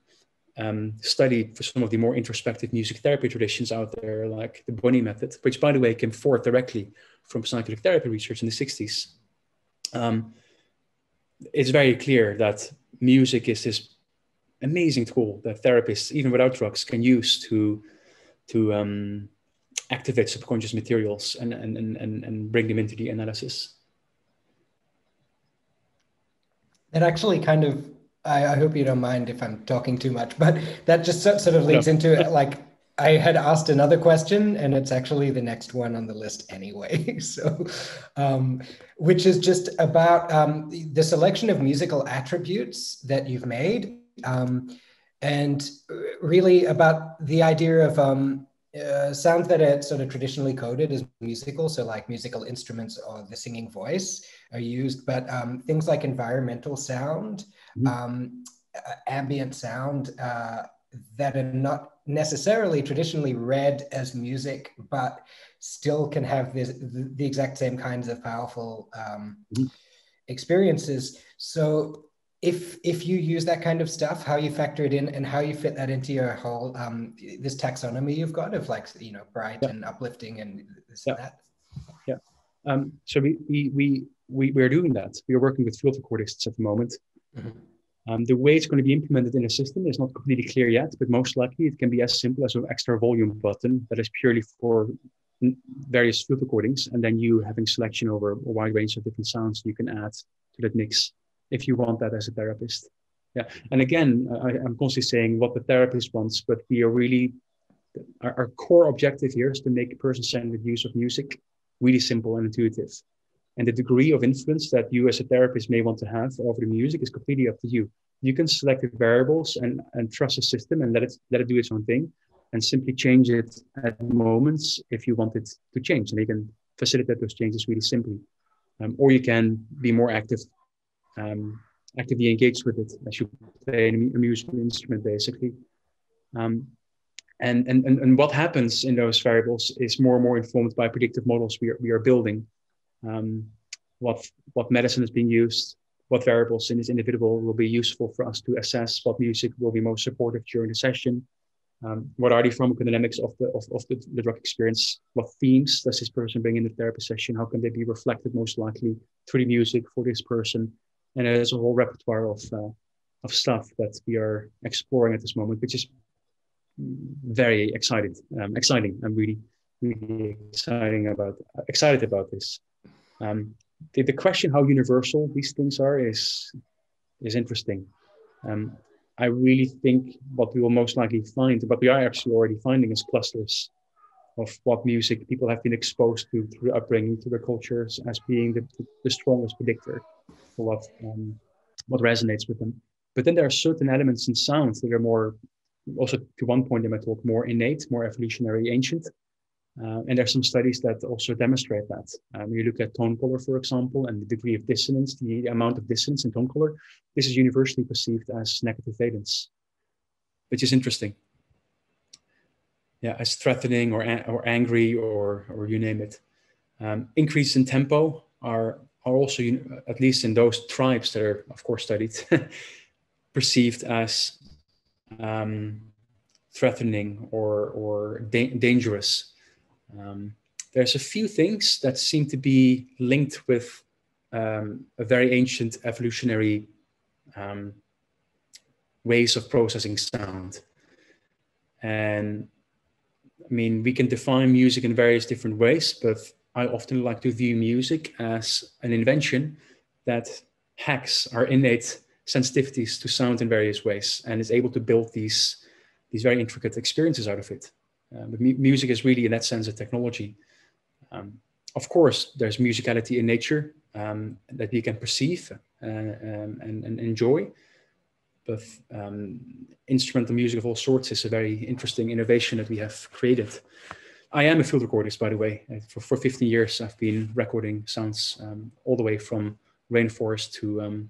um, studied for some of the more introspective music therapy traditions out there, like the Bonney method, which, by the way, came forth directly from psychedelic therapy research in the 60s. Um, it's very clear that music is this amazing tool that therapists, even without drugs, can use to to um, activate subconscious materials and, and, and, and bring them into the analysis. That actually kind of I, I, hope you don't mind if I'm talking too much, but that just sort of leads no. into like I had asked another question, and it's actually the next one on the list anyway. <laughs> so, um, which is just about um, the selection of musical attributes that you've made, um, and really about the idea of um, uh, sounds that are sort of traditionally coded as musical, so like musical instruments or the singing voice are used, but um, things like environmental sound, mm-hmm. um, ambient sound uh, that are not necessarily traditionally read as music, but still can have this, the, the exact same kinds of powerful um, mm-hmm. experiences. So if if you use that kind of stuff, how you factor it in and how you fit that into your whole um, this taxonomy you've got of like you know bright yeah. and uplifting and this yeah. and that. Yeah. Um, so we we we we we're doing that. We are working with field recordists at the moment. Mm-hmm. Um, the way it's going to be implemented in a system is not completely clear yet, but most likely it can be as simple as an extra volume button that is purely for various field recordings, and then you having selection over a wide range of different sounds you can add to that mix if you want that as a therapist. Yeah, and again, I, am constantly saying what the therapist wants, but we are really our, our core objective here is to make person-centered use of music really simple and intuitive. And the degree of influence that you as a therapist may want to have over the music is completely up to you. You can select the variables and, and trust the system and let it let it do its own thing and simply change it at moments if you want it to change. And you can facilitate those changes really simply. Um, or you can be more active um, actively engaged with it as you play a musical instrument, basically. Um, and, and, and what happens in those variables is more and more informed by predictive models we are, we are building. Um, what, what medicine is being used, what variables in this individual will be useful for us to assess what music will be most supportive during the session. Um, what are the pharmacodynamics of the of, of the, the, drug experience? What themes does this person bring in the therapy session? How can they be reflected most likely through the music for this person? And there's a whole repertoire of uh, of stuff that we are exploring at this moment, which is very excited, um, exciting. I'm really, really exciting about excited about this. Um, the, the question how universal these things are is is interesting. Um, I really think what we will most likely find, what we are actually already finding, is clusters of what music people have been exposed to through upbringing, to their cultures, as being the, the strongest predictor for what um, what resonates with them. But then there are certain elements in sound that are more, also to one point in my talk, more innate, more evolutionary, ancient. Uh, and there's some studies that also demonstrate that. Um, you look at tone color, for example, and the degree of dissonance, the amount of dissonance in tone color, this is universally perceived as negative valence, which is interesting. Yeah, as threatening or, or angry or, or you name it. Um, increase in tempo are, are also, at least in those tribes that are, of course, studied, <laughs> perceived as um, threatening or, or da dangerous. Um, there's a few things that seem to be linked with um, a very ancient evolutionary um, ways of processing sound. And I mean, we can define music in various different ways, but I often like to view music as an invention that hacks our innate sensitivities to sound in various ways and is able to build these, these very intricate experiences out of it. Uh, but mu music is really, in that sense, a technology. Um, of course, there's musicality in nature um, that we can perceive uh, um, and, and, enjoy. But um, instrumental music of all sorts is a very interesting innovation that we have created. I am a field recordist, by the way. Uh, for, for 15 years, I've been recording sounds um, all the way from rainforest to um,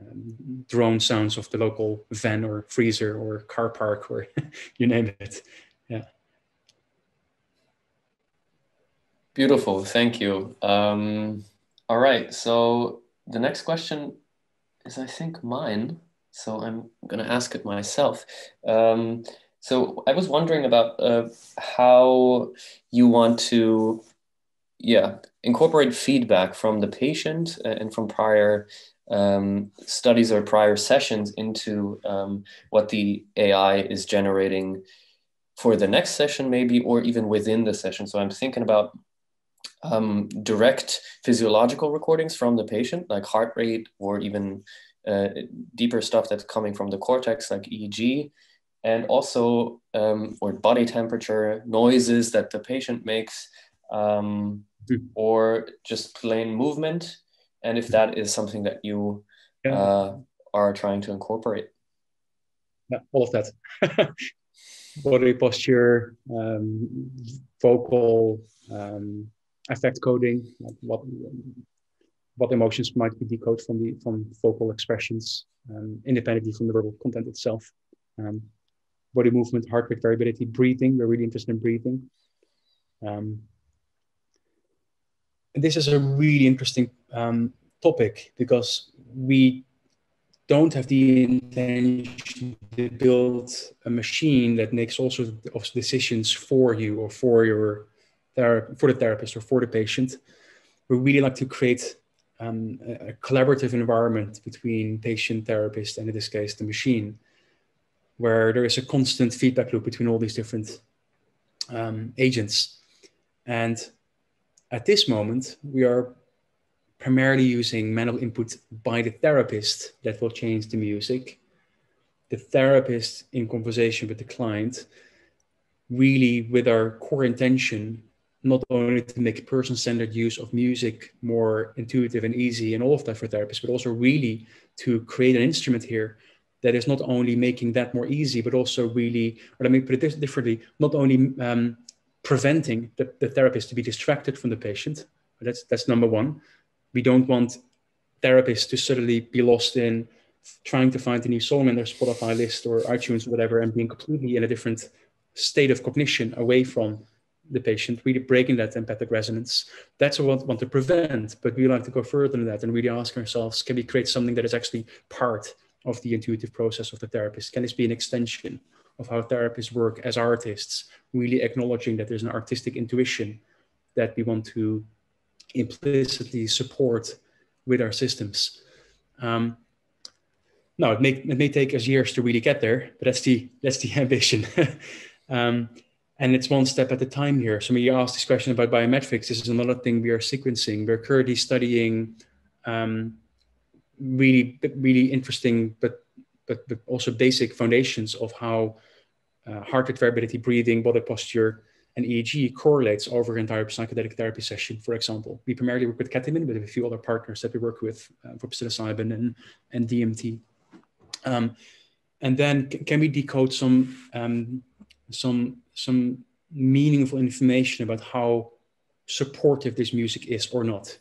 um, drone sounds of the local van or freezer or car park or <laughs> you name it. Yeah. Beautiful. Thank you. Um, all right. So the next question is, I think, mine. So I'm going to ask it myself. So I was wondering about uh, how you want to, yeah, incorporate feedback from the patient uh, and from prior um, studies or prior sessions into um, what the AI is generating for the next session, maybe, or even within the session. So I'm thinking about um, direct physiological recordings from the patient, like heart rate, or even uh, deeper stuff that's coming from the cortex, like EEG, and also um, or body temperature, noises that the patient makes, um, mm. or just plain movement and if that is something that you yeah. uh, are trying to incorporate. Yeah, all of that. <laughs> Body posture, um, vocal, um, affect coding, what what emotions might be decoded from the from vocal expressions, um, independently from the verbal content itself. Um, body movement, heart rate variability, breathing. We're really interested in breathing. Um, this is a really interesting um, topic because we don't have the intention to build a machine that makes all sorts of decisions for you or for your for the therapist or for the patient. We really like to create um, a collaborative environment between patient, therapist, and in this case, the machine, where there is a constant feedback loop between all these different um, agents. And at this moment, we are primarily using manual input by the therapist that will change the music. The therapist in conversation with the client, really with our core intention, not only to make person-centered use of music more intuitive and easy and all of that for therapists, but also really to create an instrument here that is not only making that more easy, but also really, or let me put it differently, not only um, preventing the, the therapist to be distracted from the patient. That's that's number one. We don't want therapists to suddenly be lost in trying to find a new song in their Spotify list or iTunes or whatever and being completely in a different state of cognition away from the patient, really breaking that empathic resonance. That's what we want to prevent. But we like to go further than that and really ask ourselves can we create something that is actually part of the intuitive process of the therapist? Can this be an extension of how therapists work as artists, really acknowledging that there's an artistic intuition that we want to implicitly support with our systems. Um, no, it may it may take us years to really get there, but that's the that's the <laughs> ambition. um, and it's one step at a time here. So when you asked this question about biometrics, this is another thing we are sequencing. We're currently studying um, really really interesting but but, but also basic foundations of how uh, heart rate variability, breathing, body posture, and EEG correlates over an entire psychedelic therapy session, for example. We primarily work with ketamine, but a few other partners that we work with uh, for psilocybin and, and DMT. Um, and then can we decode some, um, some, some meaningful information about how supportive this music is or not?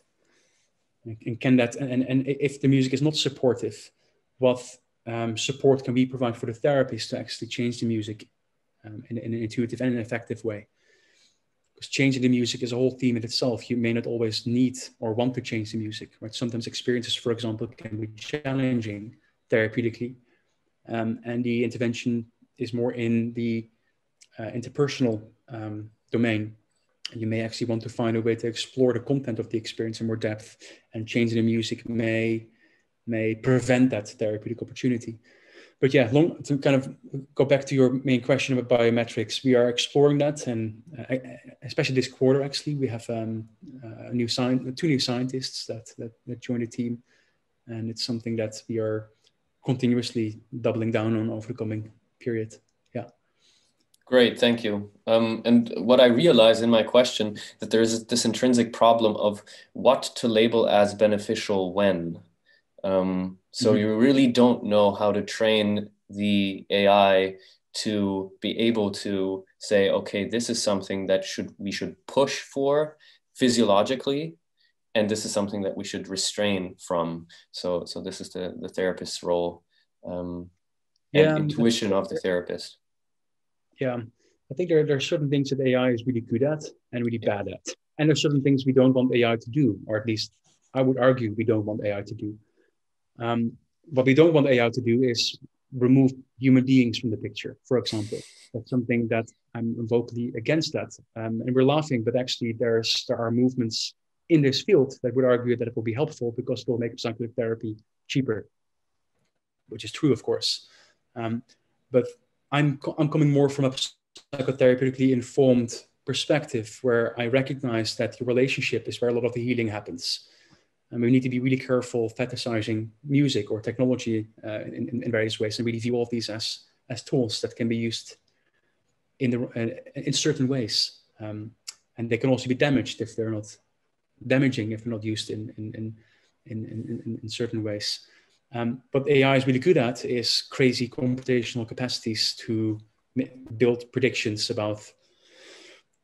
And can that, and, and if the music is not supportive, what um, support can we provide for the therapist to actually change the music um, in, in, an intuitive and an effective way? Because changing the music is a whole theme in itself. You may not always need or want to change the music, right? Sometimes experiences, for example, can be challenging therapeutically. Um, and the intervention is more in the uh, interpersonal um, domain. You may actually want to find a way to explore the content of the experience in more depth, and changing the music may may prevent that therapeutic opportunity. But yeah, long, to kind of go back to your main question about biometrics, we are exploring that, and uh, especially this quarter, actually, we have um, uh, a new two new scientists that, that that joined the team, and it's something that we are continuously doubling down on over the coming period. Great, thank you. Um, and what I realize in my question that there is this intrinsic problem of what to label as beneficial when. Um, so mm-hmm. you really don't know how to train the AI to be able to say, okay, this is something that should we should push for physiologically, and this is something that we should restrain from. So so this is the the therapist's role, um, and yeah, intuition of the therapist. Yeah, I think there, there are certain things that AI is really good at and really yeah. bad at, and there's certain things we don't want AI to do, or at least I would argue we don't want AI to do. Um, what we don't want AI to do is remove human beings from the picture, for example. That's something that I'm vocally against that. Um, and we're laughing, but actually there's there are movements in this field that would argue that it will be helpful because it will make psychedelic therapy cheaper, which is true, of course. Um, but I'm, I'm coming more from a psychotherapeutically informed perspective where I recognize that the relationship is where a lot of the healing happens. And we need to be really careful fetishizing music or technology uh, in, in, various ways and really view all of these as, as tools that can be used in, the, uh, in certain ways. Um, and they can also be damaged if they're not damaging, if they're not used in, in, in, in, in, in certain ways. Um, what AI is really good at is crazy computational capacities to build predictions about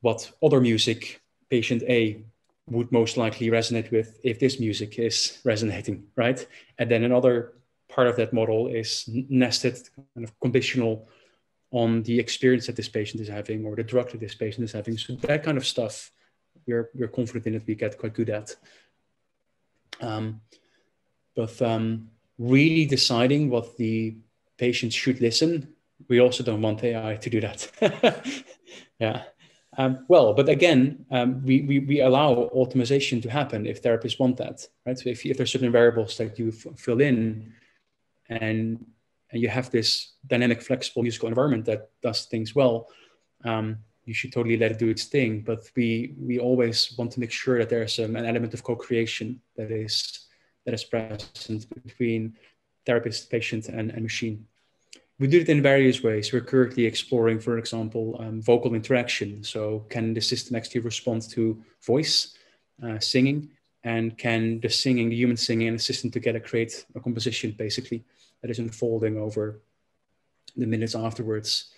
what other music patient A would most likely resonate with if this music is resonating, right? And then another part of that model is nested, kind of conditional on the experience that this patient is having or the drug that this patient is having. So that kind of stuff, we're we're confident in that we get quite good at. Um, but um, really deciding what the patient should listen, we also don't want AI to do that. <laughs> yeah. Um, well, but again, um, we, we, we, allow optimization to happen if therapists want that, right? So if, if there's certain variables that you f- fill in and, and you have this dynamic, flexible musical environment that does things well, um, you should totally let it do its thing. But we, we always want to make sure that there's um, an element of co-creation that is, that is present between therapist, patient, and, and machine we do it in various ways. We're currently exploring, for example, um, vocal interaction. So, can the system actually respond to voice, uh, singing, and can the singing, the human singing, and the system together create a composition basically that is unfolding over the minutes afterwards?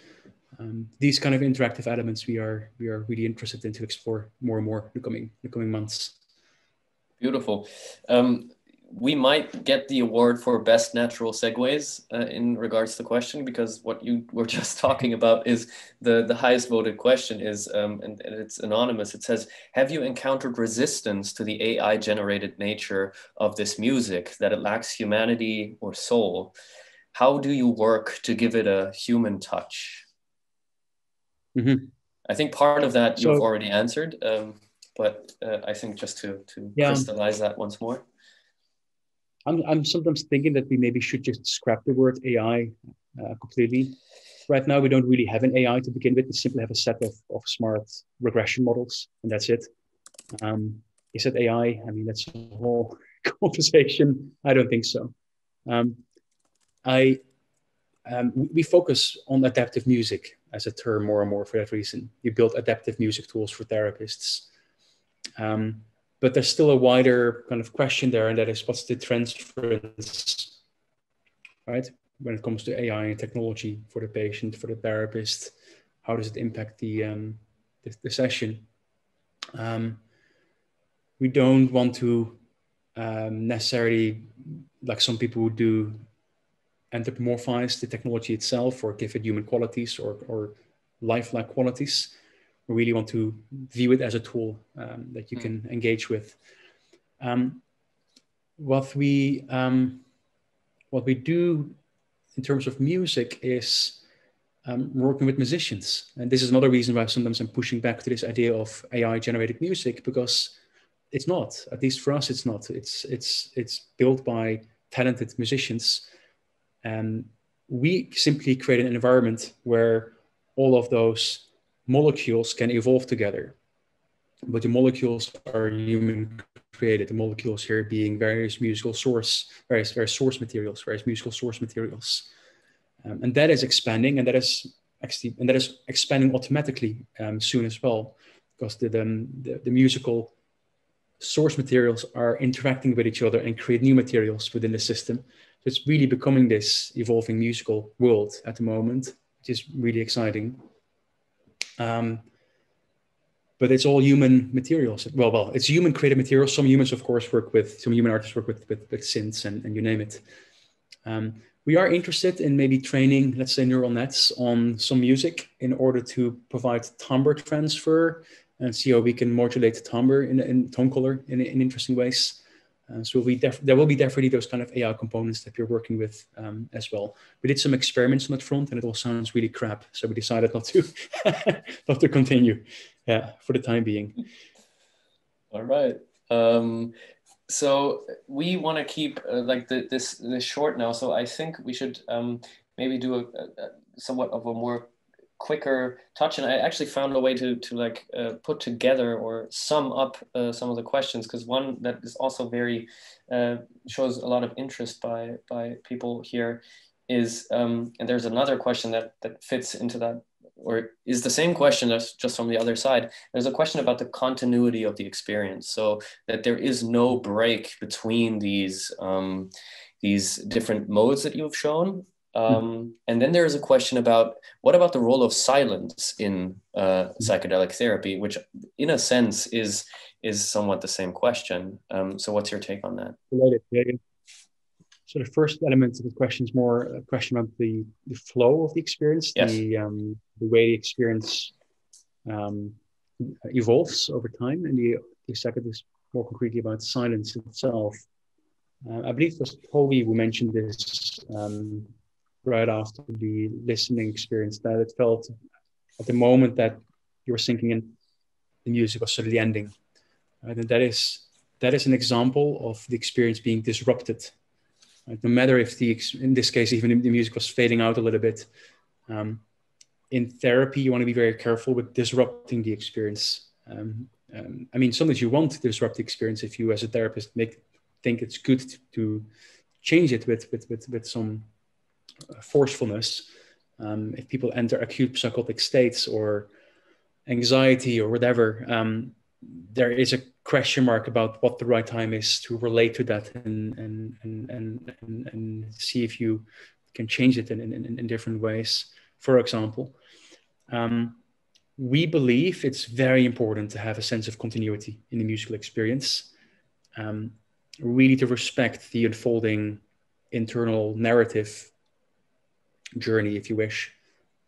Um, these kind of interactive elements we are we are really interested in to explore more and more in the coming the coming months. Beautiful. Um, we might get the award for best natural segues uh, in regards to the question because what you were <laughs> just talking about is the the highest voted question is um, and, and, it's anonymous it says have you encountered resistance to the ai generated nature of this music that it lacks humanity or soul how do you work to give it a human touch mm-hmm. i think part of that you've so, already answered um, but uh, i think just to to yeah. crystallize that once more I'm, I'm sometimes thinking that we maybe should just scrap the word AI uh, completely. Right now, we don't really have an AI to begin with. We simply have a set of, of smart regression models, and that's it. Um, is it AI? I mean, that's a whole <laughs> conversation. I don't think so. Um, I um, we focus on adaptive music as a term more and more for that reason. You build adaptive music tools for therapists. Um, but there's still a wider kind of question there, and that is what's the transference, right? When it comes to AI and technology for the patient, for the therapist, how does it impact the um, the, the, session? Um, we don't want to um, necessarily, like some people would do, anthropomorphize the technology itself or give it human qualities or, or lifelike qualities. Really want to view it as a tool um, that you mm. can engage with. Um, what we um, what we do in terms of music is um, working with musicians, and this is another reason why sometimes I'm pushing back to this idea of AI generated music because it's not. At least for us, it's not. It's it's it's built by talented musicians and we simply create an environment where all of those molecules can evolve together. But the molecules are human created. The molecules here being various musical source, various, various source materials, various musical source materials. Um, and that is expanding and that is actually, and that is expanding automatically um, soon as well, because the, the, the, the musical source materials are interacting with each other and create new materials within the system So it's really becoming this evolving musical world at the moment, which is really exciting. Um, but it's all human materials. Well, well, it's human created materials. Some humans, of course, work with some human artists work with with, with synths and, and you name it. Um, we are interested in maybe training, let's say, neural nets on some music in order to provide timbre transfer and see how we can modulate timbre in, in tone color in, in interesting ways. Uh, so there will be definitely those kind of AI components that we're working with um, as well. We did some experiments on that front, and it all sounds really crap. So we decided not to <laughs> not to continue, yeah, for the time being. All right. Um, so we want to keep uh, like the, this this short now. So I think we should um, maybe do a, a, somewhat of a more quicker touch and i actually found a way to to like uh, put together or sum up uh, some of the questions because one that is also very uh, shows a lot of interest by by people here is um, and there's another question that that fits into that or is the same question that's just from the other side there's a question about the continuity of the experience so that there is no break between these um, these different modes that you've shown. Um, and then there is a question about what about the role of silence in uh, hmm. psychedelic therapy, which in a sense is is somewhat the same question. Um, so what's your take on that? Related, So the first element of the question is more a question about the, the flow of the experience, yes. the um, the way the experience um, evolves over time, and the, the second is more concretely about silence itself. Uh, I believe it was Toby who mentioned this um, right after the listening experience that it felt at the moment that you were sinking in, the music was suddenly ending. Right? And that is that is an example of the experience being disrupted. Right? No matter if the in this case even the music was fading out a little bit. Um, in therapy, you want to be very careful with disrupting the experience. Um, um, I mean, sometimes you want to disrupt the experience if you, as a therapist, make think it's good to, to change it with with with, with some forcefulness, um, if people enter acute psychotic states or anxiety or whatever, um, there is a question mark about what the right time is to relate to that and and and and, and, and see if you can change it in, in, in different ways. For example, um, we believe it's very important to have a sense of continuity in the musical experience, um, really to respect the unfolding internal narrative journey, if you wish,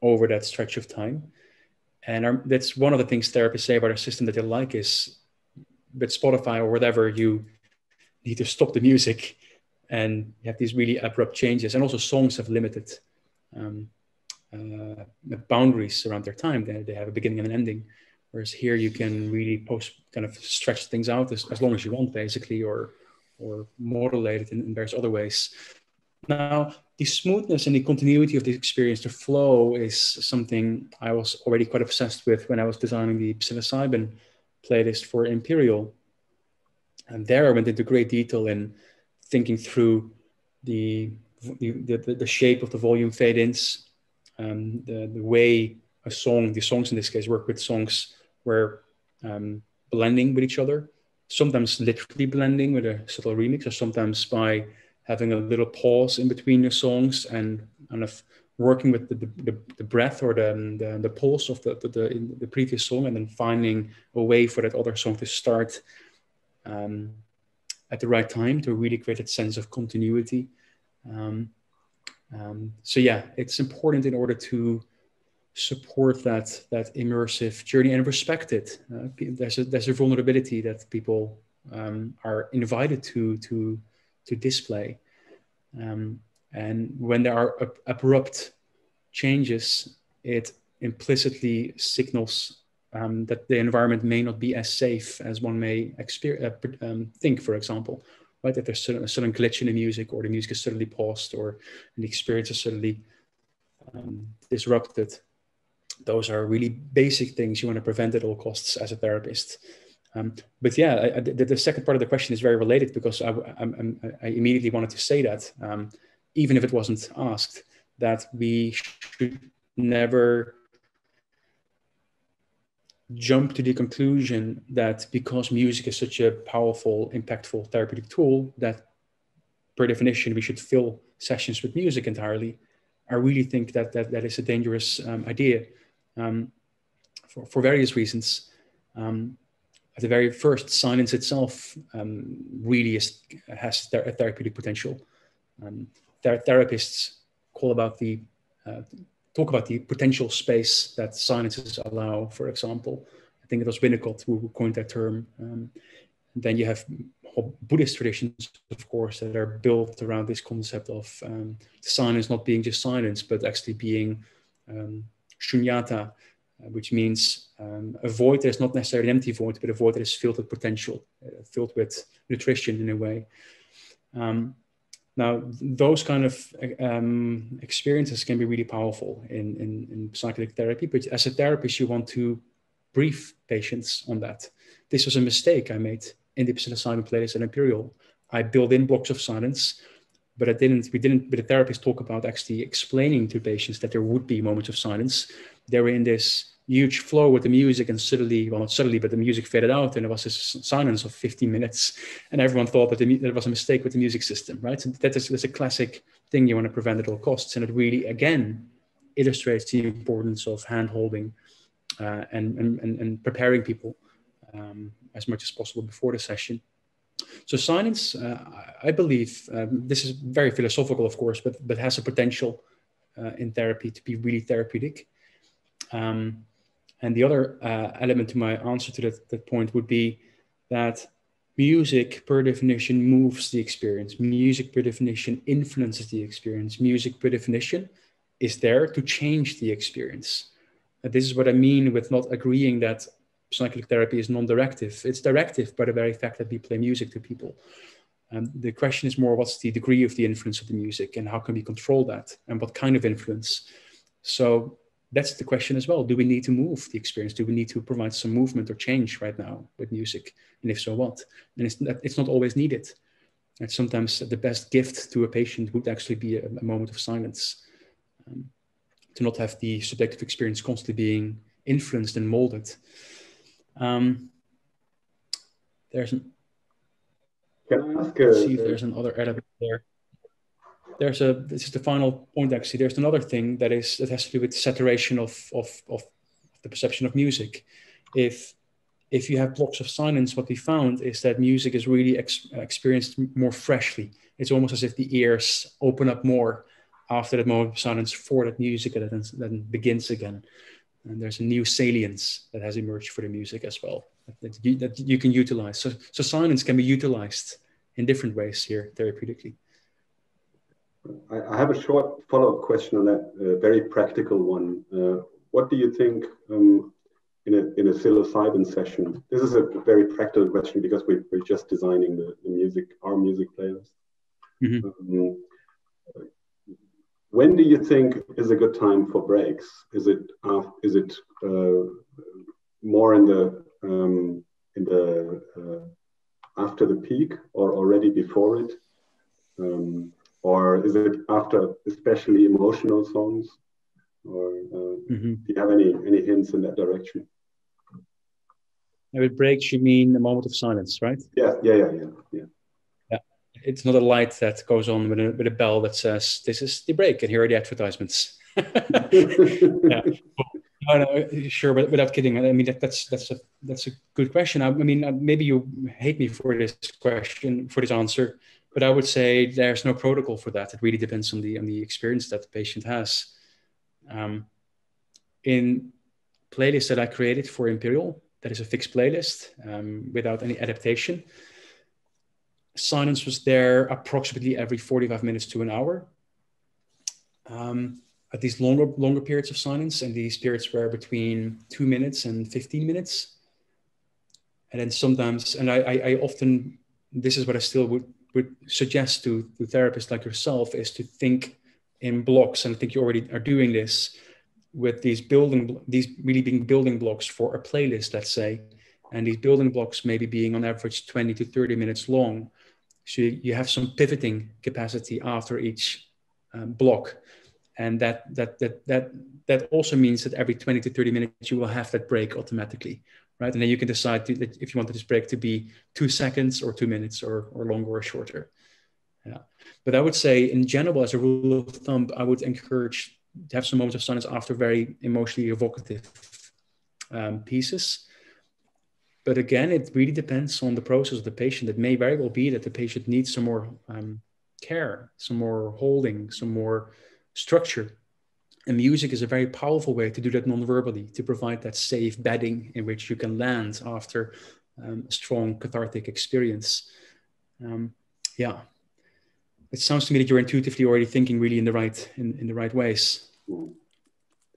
over that stretch of time. And our, that's one of the things therapists say about our system that they like is with Spotify or whatever, you need to stop the music and you have these really abrupt changes. And also songs have limited um, uh, boundaries around their time. They, they have a beginning and an ending. Whereas here you can really post kind of stretch things out as, as long as you want, basically, or or modulated in, in various other ways. Now, the smoothness and the continuity of the experience, the flow, is something I was already quite obsessed with when I was designing the psilocybin playlist for Imperial. And there I went into great detail in thinking through the the, the, the shape of the volume fade ins, um, the, the way a song, the songs in this case, work with songs where um, blending with each other, sometimes literally blending with a subtle remix, or sometimes by having a little pause in between your songs and kind of working with the, the, the breath or the, the, the pulse of the, the, the, previous song and then finding a way for that other song to start um, at the right time to really create that sense of continuity. Um, um, so yeah, it's important in order to support that that immersive journey and respect it. Uh, there's a there's a vulnerability that people um, are invited to to to display, um, and when there are ab- abrupt changes, it implicitly signals um, that the environment may not be as safe as one may uh, um, think. For example, right? That there's a sudden glitch in the music, or the music is suddenly paused, or the experience is suddenly um, disrupted those are really basic things you want to prevent at all costs as a therapist. Um, but yeah, I, the, the, second part of the question is very related because I, I immediately wanted to say that, um, even if it wasn't asked, that we should never jump to the conclusion that because music is such a powerful, impactful therapeutic tool, that per definition we should fill sessions with music entirely. I really think that that, that is a dangerous um, idea um, for, for various reasons. Um, the very first, silence itself um, really is, has a therapeutic potential. Um, ther- therapists call about the uh, talk about the potential space that silences allow. For example, I think it was Winnicott who coined that term. Um, then you have Buddhist traditions, of course, that are built around this concept of um, silence not being just silence, but actually being um, shunyata, which means um, a void that is not necessarily an empty void, but a void that is filled with potential, uh, filled with nutrition in a way. Um, now, those kind of um, experiences can be really powerful in, in, in psychedelic therapy, but as a therapist, you want to brief patients on that. This was a mistake I made in the psilocybin playlist at Imperial. I built in blocks of silence but I didn't. We didn't. But the therapists talk about actually explaining to patients that there would be moments of silence. They were in this huge flow with the music, and suddenly, well, not suddenly, but the music faded out, and there was this silence of 15 minutes, and everyone thought that there was a mistake with the music system, right? So that is that's a classic thing you want to prevent at all costs, and it really again illustrates the importance of hand holding uh, and, and, and preparing people um, as much as possible before the session so science, uh, I believe, um, this is very philosophical, of course, but but has a potential uh, in therapy to be really therapeutic. Um, and the other uh, element to my answer to that, that point would be that music, per definition, moves the experience. Music, per definition, influences the experience. Music, per definition, is there to change the experience. And this is what I mean with not agreeing that psychedelic therapy is non-directive. It's directive by the very fact that we play music to people. Um, the question is more what's the degree of the influence of the music and how can we control that and what kind of influence? So that's the question as well. Do we need to move the experience? Do we need to provide some movement or change right now with music? And if so, what? And it's, it's not always needed. And sometimes the best gift to a patient would actually be a, a moment of silence. Um, to not have the subjective experience constantly being influenced and molded. Um, there's an. Can I ask? Uh, see if there's another element there. There's a. This is the final point. Actually, there's another thing that is that has to do with saturation of of of the perception of music. If if you have blocks of silence, what we found is that music is really ex- experienced more freshly. It's almost as if the ears open up more after that moment of silence for that music that then, then begins again and there's a new salience that has emerged for the music as well that you, that you can utilize. So, so silence can be utilized in different ways here therapeutically. I have a short follow-up question on that, uh, very practical one. Uh, what do you think um, in a in a psilocybin session? This is a very practical question because we, we're just designing the, the music, our music playlist. Mm-hmm. Um, when do you think is a good time for breaks? Is it uh, is it uh, more in the um, in the uh, after the peak or already before it, um, or is it after especially emotional songs? Or uh, mm-hmm. do you have any any hints in that direction? With breaks, you mean a moment of silence, right? Yeah, yeah, yeah, yeah, yeah. It's not a light that goes on with a, with a bell that says this is the break, and here are the advertisements. <laughs> yeah. No, no, sure, but without kidding, I mean that, that's that's a that's a good question. I, I mean, uh, maybe you hate me for this question, for this answer, but I would say there's no protocol for that. It really depends on the on the experience that the patient has. Um, in playlists that I created for Imperial, that is a fixed playlist um, without any adaptation. Silence was there approximately every 45 minutes to an hour. Um, at these longer longer periods of silence, and these periods were between two minutes and 15 minutes. And then sometimes, and I, I, I often, this is what I still would, would suggest to, to therapists like yourself, is to think in blocks. And I think you already are doing this with these building, these really being building blocks for a playlist, let's say. And these building blocks maybe being on average 20 to 30 minutes long. So you have some pivoting capacity after each um, block. And that that that that that also means that every 20 to 30 minutes you will have that break automatically right? And then you can decide to, if you want this break to be two seconds or two minutes or, or longer or shorter. Yeah. But i would say in general as a rule of thumb i would encourage to have some moments of silence after very emotionally evocative um, pieces but again it really depends on the process of the patient it may very well be that the patient needs some more um, care some more holding some more structure. And music is a very powerful way to do that non-verbally, to provide that safe bedding in which you can land after um, a strong cathartic experience. Um, yeah, it sounds to me that you're intuitively already thinking really in the right in, in the right ways.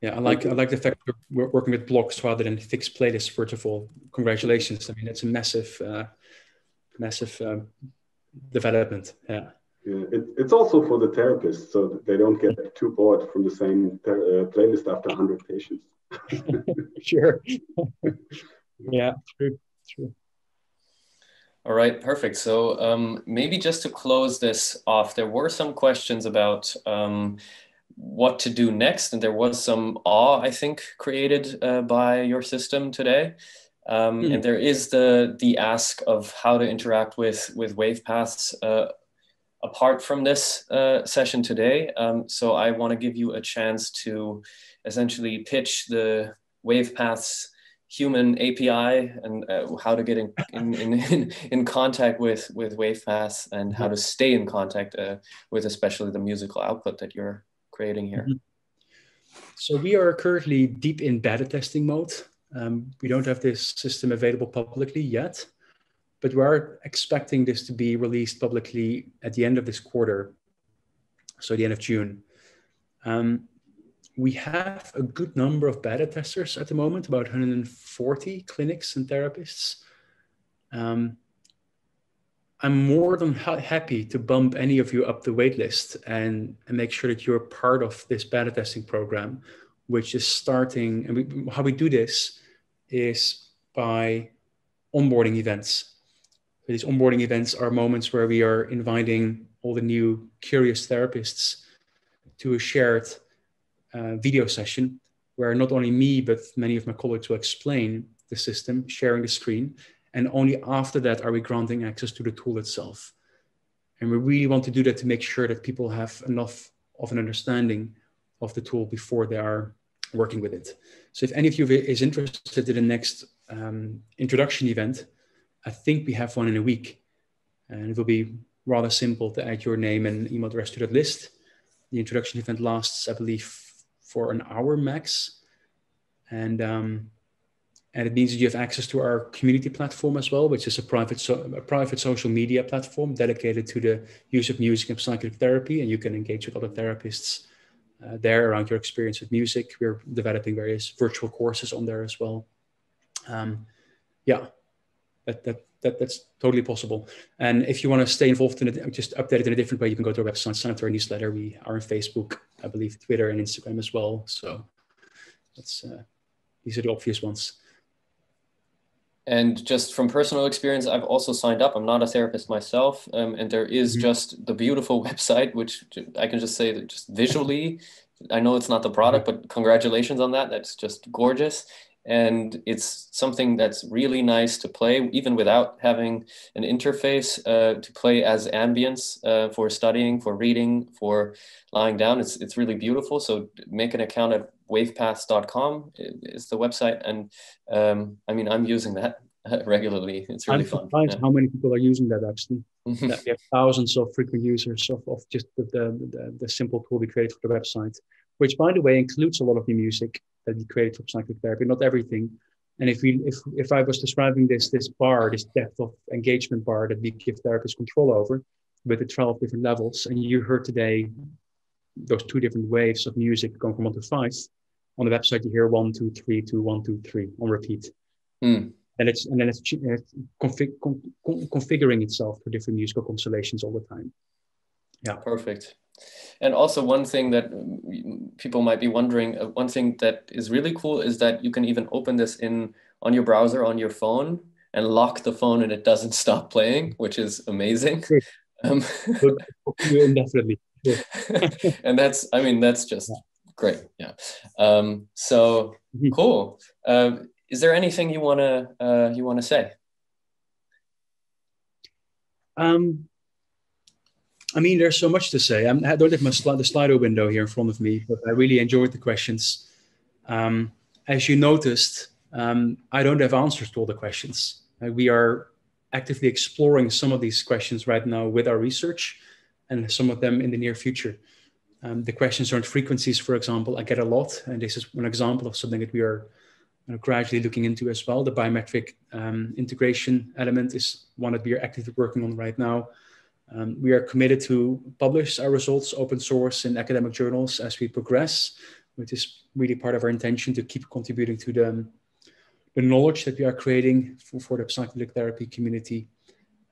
Yeah, I like I like the fact we're working with blocks rather than fixed playlists. First of all, congratulations! I mean, it's a massive, uh, massive um, development. Yeah. Yeah, it, it's also for the therapists, so they don't get too bored from the same uh, playlist after 100 patients. <laughs> <laughs> sure. yeah, true, true. All right, perfect. So um, maybe just to close this off, there were some questions about um, what to do next, and there was some awe, I think, created uh, by your system today. Um, mm. And there is the the ask of how to interact with with WavePaths uh, apart from this uh, session today. Um, so I want to give you a chance to essentially pitch the Wavepaths human API and uh, how to get in, in, in, in, contact with, with WavePaths and how to stay in contact uh, with especially the musical output that you're creating here. Mm -hmm. So we are currently deep in beta testing mode. Um, we don't have this system available publicly yet but we are expecting this to be released publicly at the end of this quarter, so the end of June. Um, we have a good number of beta testers at the moment, about 140 clinics and therapists. Um, I'm more than ha happy to bump any of you up the waitlist and, and make sure that you're part of this beta testing program, which is starting. And we, how we do this is by onboarding events these onboarding events are moments where we are inviting all the new curious therapists to a shared uh, video session where not only me, but many of my colleagues will explain the system, sharing the screen. And only after that are we granting access to the tool itself. And we really want to do that to make sure that people have enough of an understanding of the tool before they are working with it. So if any of you is interested in the next um, introduction event, I think we have one in a week. And it will be rather simple to add your name and email address to that list. The introduction event lasts, I believe, for an hour max. And, um, and it means that you have access to our community platform as well, which is a private, so, a private social media platform dedicated to the use of music and psychedelic therapy. And you can engage with other therapists uh, there around your experience with music. We're developing various virtual courses on there as well. um, yeah, that, that, that, that's totally possible. And if you want to stay involved in it, just update it in a different way, you can go to our website, sign up to our newsletter. We are on Facebook, I believe, Twitter and Instagram as well. So that's uh, these are the obvious ones. And just from personal experience, I've also signed up. I'm not a therapist myself, um, and there is mm-hmm. just the beautiful <laughs> website, which I can just say that just visually, I know it's not the product, but congratulations on that. That's just gorgeous and it's something that's really nice to play even without having an interface uh, to play as ambience uh, for studying for reading for lying down it's, it's really beautiful so make an account at wavepaths.com is the website and um, i mean i'm using that <laughs> regularly it's really I'm fun surprised yeah. how many people are using that actually <laughs> we have thousands of frequent users of, of just the, the, the simple tool we created for the website which by the way includes a lot of the music that we create for psychotherapy, not everything. And if we if if I was describing this this bar, this depth of engagement bar that we give therapists control over with the 12 different levels, and you heard today those two different waves of music going from one to five. On the website, you hear one, two, three, two, one, two, three on repeat. Mm. And it's and then it's, it's config, con, configuring itself for different musical constellations all the time. Yeah, perfect. And also one thing that people might be wondering, uh, one thing that is really cool is that you can even open this in on your browser on your phone and lock the phone and it doesn't <laughs> stop playing, which is amazing. Um, <laughs> Indefinitely. <laughs> and that's, I mean, that's just great. Yeah. Um, so mm-hmm. cool. Uh, is there anything you wanna uh, you wanna say? Um, I mean, there's so much to say. I'm, I do not have my sli- the Slido window here in front of me, but I really enjoyed the questions. Um, as you noticed, um, I don't have answers to all the questions. Uh, we are actively exploring some of these questions right now with our research, and some of them in the near future. Um, the questions around frequencies, for example, I get a lot, and this is an example of something that we are you know, gradually looking into as well. The biometric um, integration element is one that we are actively working on right now. Um, we are committed to publish our results open source in academic journals as we progress, which is really part of our intention to keep contributing to the, the knowledge that we are creating for, for the psychedelic therapy community.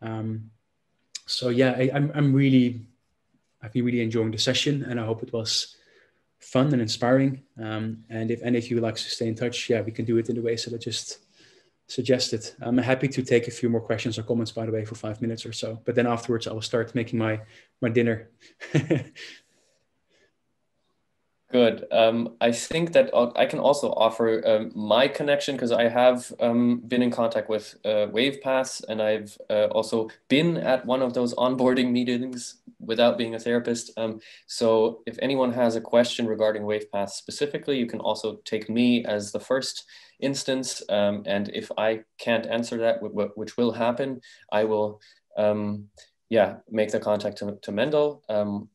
Um, so yeah, I, I'm, I'm really, I've been really enjoying the session and I hope it was fun and inspiring. Um, and if any of you would like to stay in touch, yeah, we can do it in the ways that I just suggested. I'm happy to take a few more questions or comments, by the way, for five minutes or so. But then afterwards, I will start making my my dinner. <laughs> Good. Um, I think that I can also offer um, my connection because I have um, been in contact with uh, WavePaths and I've uh, also been at one of those onboarding meetings without being a therapist. Um, so if anyone has a question regarding WavePaths specifically, you can also take me as the first instance. Um, and if I can't answer that, which will happen, I will, um, yeah, make the contact to, to Mendel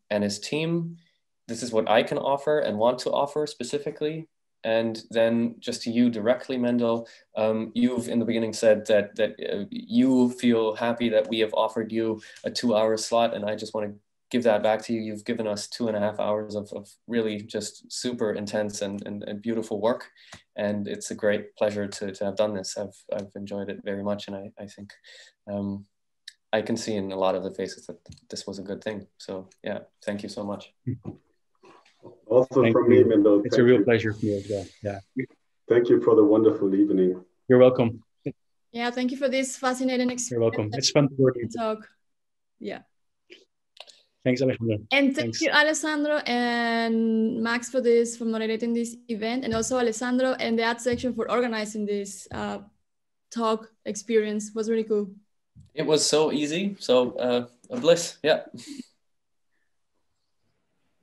and his team. This is what I can offer and want to offer specifically. And then just to you directly, Mendel, um, you've in the beginning said that that uh, you feel happy that we have offered you a two-hour slot, and I just want to give that back to you. You've given us two and a half hours of, of really just super intense and, and, and, beautiful work. And it's a great pleasure to, to have done this. I've, I've enjoyed it very much. And I, I think um, I can see in a lot of the faces that this was a good thing. So yeah, thank you so much. <laughs> Also thank from you. me, Mendel. It's a real you. pleasure for me as well. Yeah. Thank you for the wonderful evening. You're welcome. Yeah, thank you for this fascinating experience. You're welcome. It's fun to talk. Yeah. Thanks, Alessandro. And thank Thanks. you, Alessandro and Max for this, for moderating this event, and also Alessandro and the art section for organizing this uh, talk experience. It was really cool. It was so easy. So uh, a bliss. Yeah.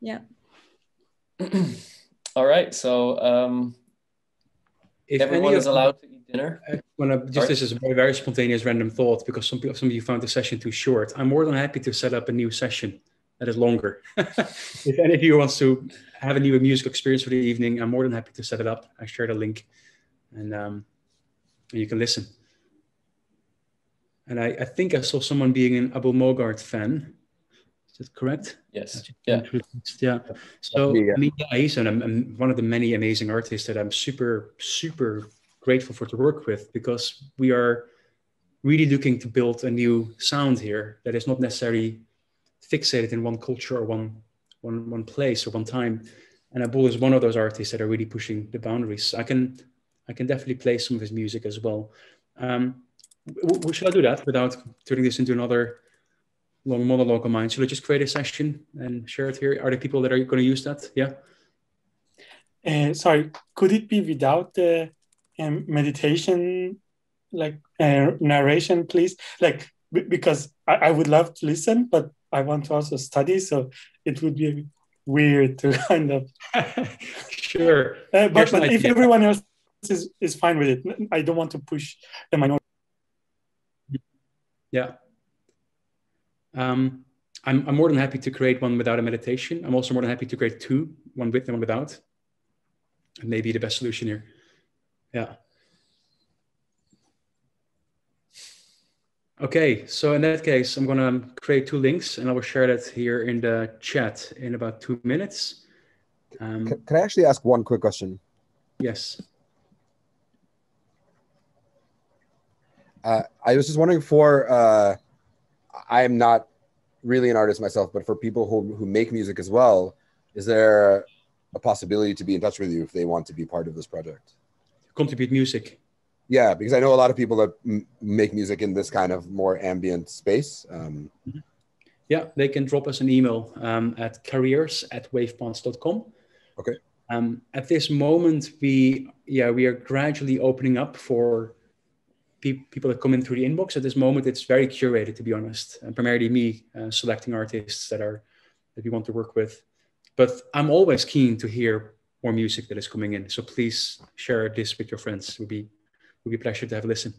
Yeah. All right. So um, if everyone is allowed to eat dinner. When I, just this is a very, very spontaneous random thought because some people, some of you found the session too short. I'm more than happy to set up a new session that is longer. <laughs> if any of you wants to have a new musical experience for the evening, I'm more than happy to set it up. I share the link, and um, and you can listen. And I, I think I saw someone being an Abul Mogard fan. Is that correct? Yes. Yeah. Yeah. So I mean, yeah, he's an, um, one of the many amazing artists that I'm super, super grateful for to work with because we are really looking to build a new sound here that is not necessarily fixated in one culture or one one one place or one time. And Abul is one of those artists that are really pushing the boundaries. I can I can definitely play some of his music as well. Um, w- should I do that without turning this into another long monologue of mine? Should I just create a session and share it here? Are there people that are going to use that? Yeah. Uh, sorry, could it be without the um, meditation, like uh, narration, please? Like because I, I would love to listen, but I want to also study, so it would be weird to <laughs> kind of. <laughs> sure. Uh, but, but if everyone else is, is fine with it, I don't want to push the minority. Yeah. Um, I'm, I'm more than happy to create one without a meditation. I'm also more than happy to create two, one with and one without. Maybe the best solution here. Yeah. Okay, so in that case, I'm gonna create two links and I will share that here in the chat in about two minutes. Um, can, can I actually ask one quick question? Yes. Uh, I was just wondering for, uh, I am not really an artist myself, but for people who, who make music as well, is there a possibility to be in touch with you if they want to be part of this project? Contribute music. Yeah, because I know a lot of people that m- make music in this kind of more ambient space. Um, mm-hmm. yeah, they can drop us an email um, at careers at wavepaths.com. Okay. Um, at this moment, we yeah we are gradually opening up for pe- people that come in through the inbox. At this moment, it's very curated, to be honest, and primarily me uh, selecting artists that are that we want to work with. But I'm always keen to hear more music that is coming in. So please share this with your friends. It would be it would be a pleasure to have a listen.